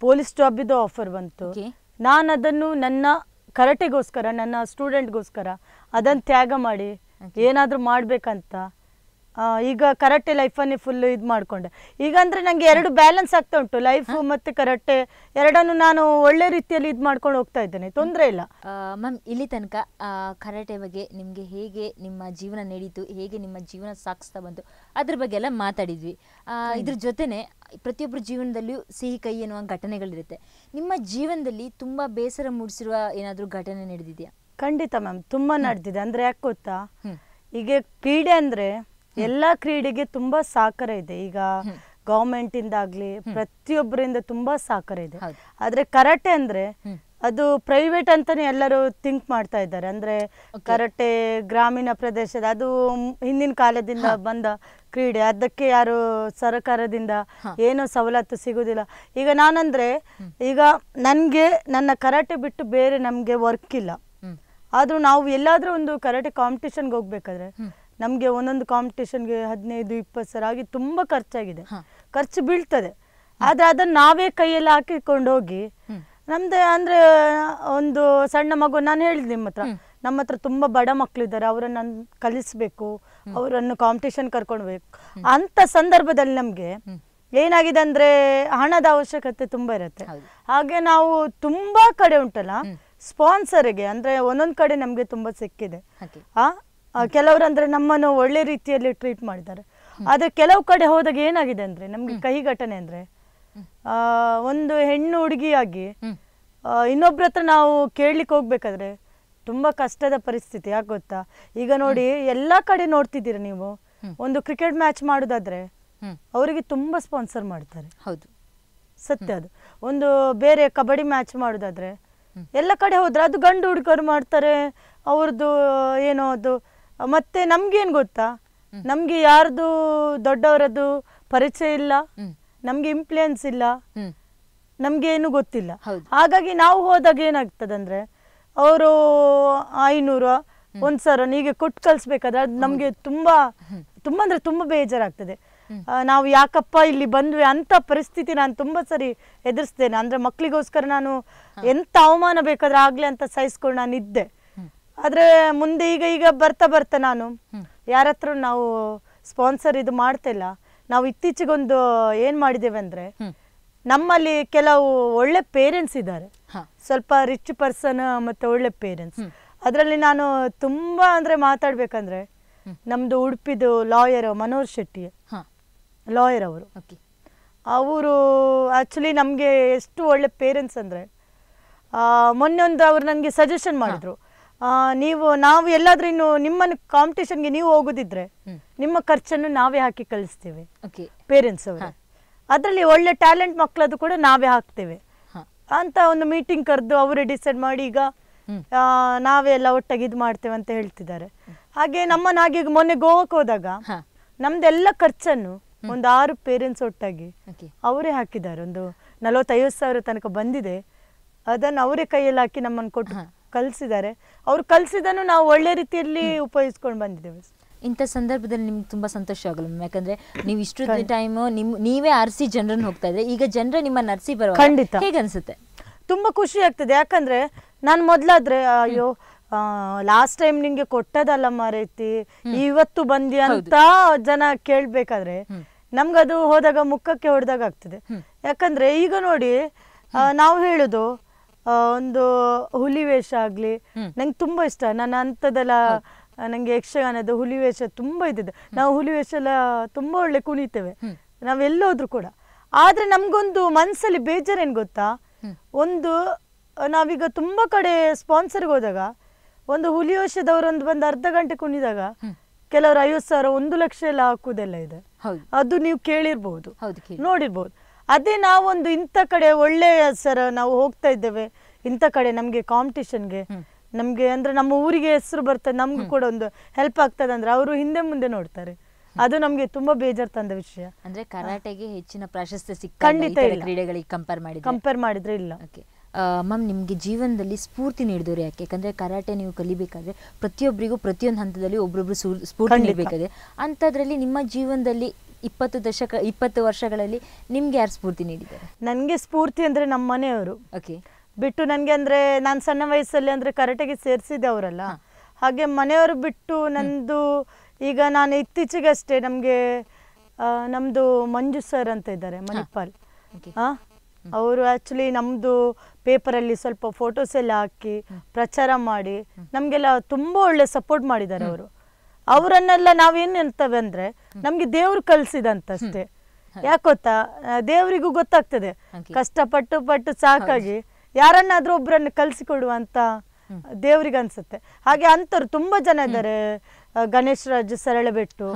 ಪೊಲೀಸ್ ಜಾಬಿದ್ದು ಆಫರ್ ಬಂತು. ನಾನು ಅದನ್ನು ನನ್ನ ಕರಟೆಗೋಸ್ಕರ ನನ್ನ ಸ್ಟೂಡೆಂಟ್ಗೋಸ್ಕರ ಅದನ್ನು ತ್ಯಾಗ ಮಾಡಿ ಏನಾದರೂ ಮಾಡಬೇಕಂತ ಈಗ ಕರಾಟೆ ಲೈಫನ್ನೇ ಫುಲ್ ಇದು ಮಾಡಿಕೊಂಡೆ. ಈಗ ಅಂದರೆ ನನಗೆ ಎರಡು ಬ್ಯಾಲೆನ್ಸ್ ಆಗ್ತಾ ಉಂಟು ಲೈಫ್ ಮತ್ತು ಕರಾಟೆ ಎರಡನ್ನು ನಾನು ಒಳ್ಳೆ ರೀತಿಯಲ್ಲಿ ಇದು ಮಾಡ್ಕೊಂಡು ಹೋಗ್ತಾ ಇದ್ದೇನೆ ತೊಂದರೆ ಇಲ್ಲ. ಮ್ಯಾಮ್ ಇಲ್ಲಿ ತನಕ ಕರಾಟೆ ಬಗ್ಗೆ ನಿಮಗೆ ಹೇಗೆ ನಿಮ್ಮ ಜೀವನ ನಡೀತು ಹೇಗೆ ನಿಮ್ಮ ಜೀವನ ಸಾಗಿಸ್ತಾ ಬಂತು ಅದ್ರ ಬಗ್ಗೆ ಎಲ್ಲ ಮಾತಾಡಿದ್ವಿ. ಇದ್ರ ಜೊತೆನೆ ಪ್ರತಿಯೊಬ್ಬರ ಜೀವನದಲ್ಲಿಯೂ ಸಿಹಿ ಕೈ ಎನ್ನುವ ಘಟನೆಗಳಿರುತ್ತೆ. ನಿಮ್ಮ ಜೀವನದಲ್ಲಿ ತುಂಬ ಬೇಸರ ಮೂಡಿಸಿರುವ ಏನಾದರೂ ಘಟನೆ ನಡೆದಿದೆಯಾ? ಖಂಡಿತ ಮ್ಯಾಮ್ ತುಂಬ ನಡೆದಿದೆ. ಅಂದರೆ ಯಾಕೆ ಗೊತ್ತಾ. ಈಗ ಕ್ರೀಡೆ ಅಂದ್ರೆ ಎಲ್ಲಾ ಕ್ರೀಡೆಗೆ ತುಂಬಾ ಸಹಕಾರ ಇದೆ. ಈಗ ಗೌರ್ಮೆಂಟ್ ಇಂದಾಗ್ಲಿ ಪ್ರತಿಯೊಬ್ಬರಿಂದ ತುಂಬಾ ಸಹಕಾರ ಇದೆ. ಆದ್ರೆ ಕರಾಟೆ ಅಂದ್ರೆ ಅದು ಪ್ರೈವೇಟ್ ಅಂತಾನೆ ಎಲ್ಲರೂ ಥಿಂಕ್ ಮಾಡ್ತಾ ಇದ್ದಾರೆ. ಅಂದ್ರೆ ಕರಾಟೆ ಗ್ರಾಮೀಣ ಪ್ರದೇಶದ ಅದು ಹಿಂದಿನ ಕಾಲದಿಂದ ಬಂದ ಕ್ರೀಡೆ. ಅದಕ್ಕೆ ಯಾರು ಸರ್ಕಾರದಿಂದ ಏನೋ ಸವಲತ್ತು ಸಿಗುದಿಲ್ಲ. ಈಗ ನಾನಂದ್ರೆ ಈಗ ನನ್ಗೆ ನನ್ನ ಕರಾಟೆ ಬಿಟ್ಟು ಬೇರೆ ನಮ್ಗೆ ವರ್ಕ್ ಇಲ್ಲ. ಆದ್ರೂ ನಾವು ಎಲ್ಲಾದ್ರೂ ಒಂದು ಕರಾಟೆ ಕಾಂಪಿಟೇಷನ್ಗೆ ಹೋಗ್ಬೇಕಾದ್ರೆ ನಮ್ಗೆ ಒಂದೊಂದು ಕಾಂಪಿಟೇಷನ್ಗೆ ಹದಿನೈದು ಇಪ್ಪತ್ತು ಸಾವಿರ ಆಗಿ ತುಂಬಾ ಖರ್ಚಾಗಿದೆ. ಖರ್ಚು ಬೀಳ್ತದೆ. ಆದ್ರೆ ಅದನ್ನ ನಾವೇ ಕೈಯಲ್ಲಿ ಹಾಕಿಕೊಂಡು ಹೋಗಿ. ನಮ್ದು ಅಂದ್ರೆ ಒಂದು ಸಣ್ಣ ಮಗು ನಾನು ಹೇಳಿದೆ ನಿಮ್ಮ ಹತ್ರ. ನಮ್ಮ ಹತ್ರ ತುಂಬ ಬಡ ಮಕ್ಕಳಿದ್ದಾರೆ ಅವರನ್ನು ಕಲಿಸ್ಬೇಕು. ಅವರನ್ನು ಕಾಂಪಿಟೇಷನ್ ಕರ್ಕೊಳ್ಬೇಕು ಅಂತ ಸಂದರ್ಭದಲ್ಲಿ ನಮಗೆ ಏನಾಗಿದೆ ಅಂದ್ರೆ ಹಣದ ಅವಶ್ಯಕತೆ ತುಂಬಾ ಇರುತ್ತೆ. ಹಾಗೆ ನಾವು ತುಂಬಾ ಕಡೆ ಉಂಟಲ್ಲ ಸ್ಪಾನ್ಸರ್ಗೆ ಅಂದ್ರೆ ಒಂದೊಂದ್ ಕಡೆ ನಮ್ಗೆ ತುಂಬಾ ಸಿಕ್ಕಿದೆ. ಅಂದ್ರೆ ನಮ್ಮನ್ನು ಒಳ್ಳೆ ರೀತಿಯಲ್ಲಿ ಟ್ರೀಟ್ ಮಾಡಿದ್ದಾರೆ. ಆದ್ರೆ ಕೆಲವು ಕಡೆ ಹೋದಾಗ ಏನಾಗಿದೆ ಅಂದ್ರೆ ನಮ್ಗೆ ಕಹಿ ಘಟನೆ ಅಂದ್ರೆ ಆ, ಒಂದು ಹೆಣ್ಣು ಹುಡುಗಿಯಾಗಿ. ಇನ್ನೊಬ್ರ ಹತ್ರ ನಾವು ಕೇಳ್ಲಿಕ್ಕೆ ಹೋಗ್ಬೇಕಾದ್ರೆ ತುಂಬಾ ಕಷ್ಟದ ಪರಿಸ್ಥಿತಿ ಯಾಕೆ ಗೊತ್ತಾ? ಈಗ ನೋಡಿ ಎಲ್ಲಾ ಕಡೆ ನೋಡ್ತಿದ್ದೀರಾ ನೀವು. ಒಂದು ಕ್ರಿಕೆಟ್ ಮ್ಯಾಚ್ ಮಾಡುದಾದ್ರೆ. ಅವರಿಗೆ ತುಂಬಾ ಸ್ಪಾನ್ಸರ್ ಮಾಡ್ತಾರೆ. ಹೌದು. ಸತ್ಯ ಅದು. ಒಂದು ಬೇರೆ ಕಬಡ್ಡಿ ಮ್ಯಾಚ್ ಮಾಡೋದಾದ್ರೆ ಎಲ್ಲ ಕಡೆ ಹೋದ್ರೆ ಅದು ಗಂಡು ಹುಡುಗರು ಮಾಡ್ತಾರೆ ಅವ್ರದ್ದು ಏನೋ ಅದು ಮತ್ತೆ ನಮ್ಗೇನ್ ಗೊತ್ತಾ? ನಮ್ಗೆ ಯಾರ್ದು ದೊಡ್ಡವರದ್ದು ಪರಿಚಯ ಇಲ್ಲ. ನಮ್ಗೆ ಇನ್ಫ್ಲೂಯೆನ್ಸ್ ಇಲ್ಲ ನಮ್ಗೆ ಏನು ಗೊತ್ತಿಲ್ಲ. ಹಾಗಾಗಿ ನಾವು ಹೋದಾಗ ಏನಾಗ್ತದಂದ್ರೆ ಅವರು ಐನೂರು ಒಂದ್ ಸಾವಿರ ಹೀಗೆ ಕೊಟ್ಟು ಕಳ್ಸ್ಬೇಕಾದ್ರೆ ಅದು ನಮ್ಗೆ ತುಂಬಾ ತುಂಬಾ ಅಂದ್ರೆ ತುಂಬಾ ಬೇಜಾರಾಗ್ತದೆ. ನಾವು ಯಾಕಪ್ಪ ಇಲ್ಲಿ ಬಂದ್ವಿ ಅಂತ ಪರಿಸ್ಥಿತಿ ನಾನು ತುಂಬಾ ಸರಿ ಎದುರಿಸ್ತೇನೆ. ಅಂದ್ರೆ ಮಕ್ಕಳಿಗೋಸ್ಕರ ನಾನು ಎಂತ ಅವಮಾನ ಬೇಕಾದ್ರೆ ಆಗ್ಲಿ ಅಂತ ಸಹಿಸ್ಕೊಂಡು ನಾನು ಇದ್ದೆ ಆದ್ರೆ ಮುಂದೆ ಈಗ ಈಗ ಬರ್ತಾ ಬರ್ತಾ ನಾನು ಯಾರತ್ರ ನಾವು ಸ್ಪಾನ್ಸರ್ ಇದು ಮಾಡ್ತಿಲ್ಲ. ನಾವು ಇತ್ತೀಚೆಗೊಂದು ಏನ್ ಮಾಡಿದ್ದೇವೆ ಅಂದ್ರೆ ನಮ್ಮಲ್ಲಿ ಕೆಲವು ಒಳ್ಳೆ ಪೇರೆಂಟ್ಸ್ ಇದ್ದಾರೆ. ಸ್ವಲ್ಪ ರಿಚ್ ಪರ್ಸನ್ ಮತ್ತೆ ಒಳ್ಳೆ ಪೇರೆಂಟ್ಸ್ ಅದರಲ್ಲಿ ನಾನು ತುಂಬಾ ಅಂದ್ರೆ ಮಾತಾಡ್ಬೇಕಂದ್ರೆ ನಮ್ದು ಉಡುಪಿದು ಲಾಯರ್ ಮನೋಹರ್ ಶೆಟ್ಟಿ. ಲಾಯರ್ ಅವರು. ಅವರು ಆಕ್ಚುಲಿ ನಮಗೆ ಎಷ್ಟು ಒಳ್ಳೆ ಪೇರೆಂಟ್ಸ್ ಅಂದ್ರೆ ಮೊನ್ನೆ ಒಂದು ಅವ್ರು ನನಗೆ ಸಜೆಷನ್ ಮಾಡಿದ್ರು. ನೀವು ನಾವು ಎಲ್ಲಾದ್ರೂ ಇನ್ನು ನಿಮ್ಮನ್ನು ಕಾಂಪಿಟೇಷನ್ಗೆ ನೀವು ಹೋಗೋದಿದ್ರೆ ನಿಮ್ಮ ಖರ್ಚನ್ನು ನಾವೇ ಹಾಕಿ ಕಳಿಸ್ತೇವೆ. ಪೇರೆಂಟ್ಸ್ ಅವರು. ಅದರಲ್ಲಿ ಒಳ್ಳೆ ಟ್ಯಾಲೆಂಟ್ ಮಕ್ಕಳದ್ದು ಕೂಡ ನಾವೇ ಹಾಕ್ತೇವೆ. ಅಂತ ಒಂದು ಮೀಟಿಂಗ್ ಕರೆದು ಅವರೇ ಡಿಸೈಡ್ ಮಾಡಿ ಈಗ ನಾವೇ ಎಲ್ಲ ಒಟ್ಟಾಗಿ ಇದು ಮಾಡ್ತೇವೆ ಅಂತ ಹೇಳ್ತಿದ್ದಾರೆ. ಹಾಗೆ ನಮ್ಮನ್ನ ಹಾಗೆ ಈಗ ಮೊನ್ನೆ ಗೋವಾಕ್ ಹೋದಾಗ ನಮ್ದೆಲ್ಲ ಖರ್ಚನ್ನು ಒಂದು ಆರು ಪೇರೆಂಟ್ಸ್ ಒಟ್ಟಾಗಿ ಅವರೇ ಹಾಕಿದ್ದಾರೆ. ಒಂದು ನಲವತ್ತೈವತ್ತು ಸಾವಿರ ತನಕ ಬಂದಿದೆ. ಅದನ್ನು ಅವರೇ ಕೈಯಲ್ಲಿ ಹಾಕಿ ನಮ್ಮನ್ನು ಕೊಟ್ಟು ಕಲಿಸಿದ್ದಾರೆ. ಅವ್ರು ಕಲಿಸಿದನ್ನು ನಾವು ಒಳ್ಳೆ ರೀತಿಯಲ್ಲಿ ಉಪಯೋಗಿಸ್ಕೊಂಡು ಬಂದಿದ್ದೇವೆ. ಇಂಥ ಸಂದರ್ಭದಲ್ಲಿ ನಿಮ್ಗೆ ತುಂಬಾ ಸಂತೋಷ ಆಗಲ್ಲ ಯಾಕಂದ್ರೆ ನೀವು ಇಷ್ಟು ಟೈಮ್ ನಿಮ್ ನೀವೇ ಅರ್ಸಿ ಜನರನ್ನು ಹೋಗ್ತಾ ಇದ್ರೆ ಈಗ ಜನರೇ ನಿಮ್ಮ ನರ್ಸಿ ಬರೋ ಖಂಡಿತ. ಹೇಗೆ ಅನ್ಸುತ್ತೆ? ತುಂಬಾ ಖುಷಿ ಆಗ್ತದೆ. ಯಾಕಂದ್ರೆ ನಾನು ಮೊದ್ಲಾದ್ರೆ ಅಯ್ಯೋ ಲಾಸ್ಟ್ ಟೈಮ್ ನಿಂಗೆ ಕೊಟ್ಟದಲ್ಲ ಮಾರೈತಿ ಇವತ್ತು ಬಂದಿ ಅಂತ ಜನ ಕೇಳ್ಬೇಕಾದ್ರೆ ನಮ್ಗದು ಹೋದಾಗ ಮುಖಕ್ಕೆ ಹೊಡೆದಾಗ ಆಗ್ತದೆ. ಯಾಕಂದ್ರೆ ಈಗ ನೋಡಿ ನಾವು ಹೇಳುದು ಒಂದು ಹುಲಿ ವೇಷ ಆಗ್ಲಿ ನಂಗೆ ತುಂಬಾ ಇಷ್ಟ. ನನ್ನ ಅಂಥದ್ದೆಲ್ಲ ನಂಗೆ ಯಕ್ಷಗಾನದ ಹುಲಿ ವೇಷ ತುಂಬಾ ಇದ್ದಿದೆ ನಾವು ಹುಲಿ ವೇಷ ಎಲ್ಲ ತುಂಬಾ ಒಳ್ಳೆ ಕುಣಿತೇವೆ. ನಾವೆಲ್ಲೋದ್ರು ಕೂಡ. ಆದ್ರೆ ನಮ್ಗೊಂದು ಮನ್ಸಲ್ಲಿ ಬೇಜಾರೇನ್ ಗೊತ್ತಾ? ಒಂದು ನಾವೀಗ ತುಂಬಾ ಕಡೆ ಸ್ಪಾನ್ಸರ್ಗೆ ಹೋದಾಗ ಒಂದು ಹುಲಿ ವೇಷದವರೊಂದು ಬಂದು ಅರ್ಧ ಗಂಟೆ ಕುಣಿದಾಗ ಕೆಲವರು ಐವತ್ತು ಸಾವಿರ ಒಂದು ಲಕ್ಷ ಎಲ್ಲ ಹಾಕುದೆಲ್ಲ ಇದೆ. ಅದು ನೀವು ಕೇಳಿರ್ಬಹುದು ನೋಡಿರ್ಬಹುದು ಅದೇ ನಾವೊಂದು ಇಂಥ ಕಡೆ ಒಳ್ಳೆಯ ಸರ್ ನಾವು ಹೋಗ್ತಾ ಇದ್ದೇವೆ. ಇಂಥ ಕಡೆ ನಮಗೆ ಕಾಂಪಿಟಿಷನ್ಗೆ ನಮಗೆ ಅಂದ್ರೆ ನಮ್ಮ ಊರಿಗೆ ಹೆಸರು ಬರ್ತದೆ ನಮ್ಗೆ ಕೂಡ ಒಂದು ಹೆಲ್ಪ್ ಆಗ್ತದೆ ಅಂದ್ರೆ ಅವರು ಹಿಂದೆ ಮುಂದೆ ನೋಡ್ತಾರೆ. ಅದು ನಮಗೆ ತುಂಬಾ ಬೇಜಾರ್ ತಂದ ವಿಷಯ. ಅಂದ್ರೆ ಕರಾಟೆಗೆ ಹೆಚ್ಚಿನ ಪ್ರಾಶಸ್ತ್ಯ ಸಿಕ್ಕ ಖಂಡಿತ. ಕ್ರೀಡೆಗಳಿಗೆ ಕಂಪೇರ್ ಮಾಡಿ ಕಂಪೇರ್ ಮಾಡಿದ್ರೆ ಇಲ್ಲ. ಓಕೆ ಮ್ಯಾಮ್ ನಿಮಗೆ ಜೀವನದಲ್ಲಿ ಸ್ಫೂರ್ತಿ ನೀಡಿದವರು ಯಾಕೆ? ಯಾಕಂದ್ರೆ ಕರಾಟೆ ನೀವು ಕಲಿಬೇಕಾದ್ರೆ ಪ್ರತಿಯೊಬ್ಬರಿಗೂ ಪ್ರತಿಯೊಂದು ಹಂತದಲ್ಲಿ ಒಬ್ರೊಬ್ರು ಸೂ- ಸ್ಫೂರ್ತಿ. ನೀಡಬೇಕಾದ್ರೆ. ಅಂಥದ್ರಲ್ಲಿ ನಿಮ್ಮ ಜೀವನದಲ್ಲಿ ಇಪ್ಪತ್ತು ದಶಕ ಇಪ್ಪತ್ತು ವರ್ಷಗಳಲ್ಲಿ ನಿಮ್ಗೆ ಯಾರು ಸ್ಫೂರ್ತಿ ನೀಡಿದ್ದಾರೆ? ನನಗೆ ಸ್ಫೂರ್ತಿ ಅಂದ್ರೆ ನಮ್ಮ ಮನೆಯವರು. ಓಕೆ ಬಿಟ್ಟು ನನಗೆ ಅಂದ್ರೆ ನಾನು ಸಣ್ಣ ವಯಸ್ಸಲ್ಲಿ ಅಂದ್ರೆ ಕರಾಟೆಗೆ ಸೇರಿಸಿದೆ ಅವರಲ್ಲ. ಹಾಗೆ ಮನೆಯವರು ಬಿಟ್ಟು ನಂದು ಈಗ ನಾನು ಇತ್ತೀಚೆಗಷ್ಟೇ ನಮಗೆ ನಮ್ಮದು ಮಂಜು ಸರ್ ಅಂತ ಇದ್ದಾರೆ ಮಣಿಪಾಲ್. ಹಾಂ ಅವರು ಆ್ಯಕ್ಚುಲಿ ನಮ್ಮದು ಪೇಪರಲ್ಲಿ ಸ್ವಲ್ಪ ಫೋಟೋಸ್ ಎಲ್ಲ ಹಾಕಿ ಪ್ರಚಾರ ಮಾಡಿ ನಮಗೆಲ್ಲ ತುಂಬ ಒಳ್ಳೆ ಸಪೋರ್ಟ್ ಮಾಡಿದ್ದಾರೆ ಅವರು. ಅವರನ್ನೆಲ್ಲ ನಾವೇನು ಅಂತವೆ ಅಂದ್ರೆ ನಮಗೆ ದೇವರು ಕಲಿಸಿದಂತಷ್ಟೇ ಯಾಕೆ ಗೊತ್ತಾ? ದೇವರಿಗೂ ಗೊತ್ತಾಗ್ತದೆ. ಕಷ್ಟಪಟ್ಟು ಪಟ್ಟು ಸಾಕಾಗಿ ಯಾರನ್ನಾದ್ರೂ ಒಬ್ಬರನ್ನು ಕಲಿಸಿಕೊಡುವಂತ ದೇವ್ರಿಗೆ ಅನ್ಸುತ್ತೆ ಹಾಗೆ ಅಂತರು ತುಂಬಾ ಜನ ಇದ್ದಾರೆ ಗಣೇಶ್ ರಾಜ್ ಸರಳಬೆಟ್ಟು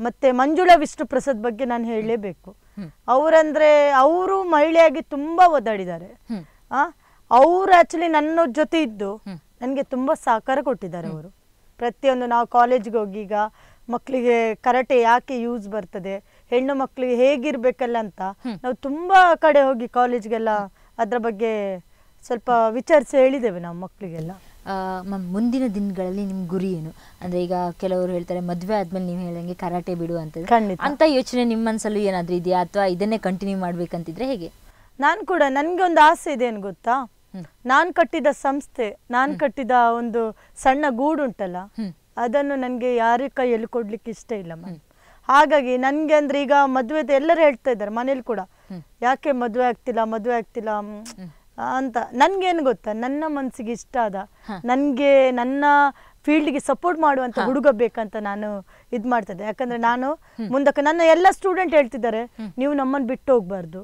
ಮತ್ತೆ ಮಂಜುಳಾ ವಿಷ್ಣು ಪ್ರಸಾದ್ ಬಗ್ಗೆ ನಾನು ಹೇಳಲೇಬೇಕು. ಅವರಂದ್ರೆ ಅವರು ಮಹಿಳೆಯಾಗಿ ತುಂಬಾ ಒದ್ದಾಡಿದ್ದಾರೆ. ಆ ಅವ್ರು ಆಕ್ಚುಲಿ ನನ್ನ ಜೊತೆ ಇದ್ದು ನನಗೆ ತುಂಬಾ ಸಹಕಾರ ಕೊಟ್ಟಿದ್ದಾರೆ ಅವರು. ಪ್ರತಿಯೊಂದು ನಾವು ಕಾಲೇಜ್ಗೆ ಹೋಗಿ ಈಗ ಮಕ್ಕಳಿಗೆ ಕರಾಟೆ ಯಾಕೆ ಯೂಸ್ ಬರ್ತದೆ ಹೆಣ್ಣು ಮಕ್ಕಳಿಗೆ ಹೇಗಿರ್ಬೇಕಲ್ಲ ಅಂತ ನಾವು ತುಂಬಾ ಕಡೆ ಹೋಗಿ ಕಾಲೇಜ್ಗೆಲ್ಲ ಅದ್ರ ಬಗ್ಗೆ ಸ್ವಲ್ಪ ವಿಚಾರಿಸಿ ಹೇಳಿದ್ದೇವೆ ನಾವು ಮಕ್ಕಳಿಗೆಲ್ಲ. ಮ್ಯಾಮ್ ಮುಂದಿನ ದಿನಗಳಲ್ಲಿ ನಿಮ್ಮ ಗುರಿ ಏನು? ಅಂದ್ರೆ ಈಗ ಕೆಲವರು ಹೇಳ್ತಾರೆ ಮದುವೆ ಆದ್ಮೇಲೆ ನೀವು ಹೇಳಂಗೆ ಕರಾಟೆ ಬಿಡು ಅಂತ. ಅಂತ ಯೋಚನೆ ನಿಮ್ಮ ಮನಸ್ಸಲ್ಲೂ ಏನಾದ್ರೂ ಇದೆಯಾ? ಅಥವಾ ಇದನ್ನೇ ಕಂಟಿನ್ಯೂ ಮಾಡ್ಬೇಕಂತಿದ್ರೆ ಹೇಗೆ? ನಾನು ಕೂಡ ನನಗೆ ಒಂದು ಆಸೆ ಇದೆ ಏನು ಗೊತ್ತಾ? ನಾನು ಕಟ್ಟಿದ ಸಂಸ್ಥೆ ನಾನು ಕಟ್ಟಿದ ಒಂದು ಸಣ್ಣ ಗೂಡು ಉಂಟಲ್ಲ ಅದನ್ನು ನನಗೆ ಯಾರ ಕೈಯಲ್ಲಿ ಕೊಡ್ಲಿಕ್ಕೆ ಇಷ್ಟ ಇಲ್ಲ ಮ್ಯಾಮ್. ಹಾಗಾಗಿ ನನಗೆ ಅಂದ್ರೆ ಈಗ ಮದುವೆದು ಎಲ್ಲರೂ ಹೇಳ್ತಾ ಇದ್ದಾರೆ ಮನೇಲಿ ಕೂಡ. ಯಾಕೆ ಮದುವೆ ಆಗ್ತಿಲ್ಲ ಮದುವೆ ಆಗ್ತಿಲ್ಲ? ಅಂತ. ನನ್ಗೇನು ಗೊತ್ತಾ? ನನ್ನ ಮನಸ್ಸಿಗೆ ಇಷ್ಟ ಆದ. ನನಗೆ ನನ್ನ ಫೀಲ್ಡ್ಗೆ ಸಪೋರ್ಟ್ ಮಾಡುವಂತ ಹುಡುಗ ಬೇಕಂತ ನಾನು ಇದ್ ಮಾಡ್ತಿದ್ದೆ. ಯಾಕಂದ್ರೆ ನಾನು ಮುಂದಕ್ಕೆ ನನ್ನ ಎಲ್ಲ ಸ್ಟೂಡೆಂಟ್ ಹೇಳ್ತಿದ್ದಾರೆ ನೀವು ನಮ್ಮನ್ನು ಬಿಟ್ಟು ಹೋಗ್ಬಾರ್ದು.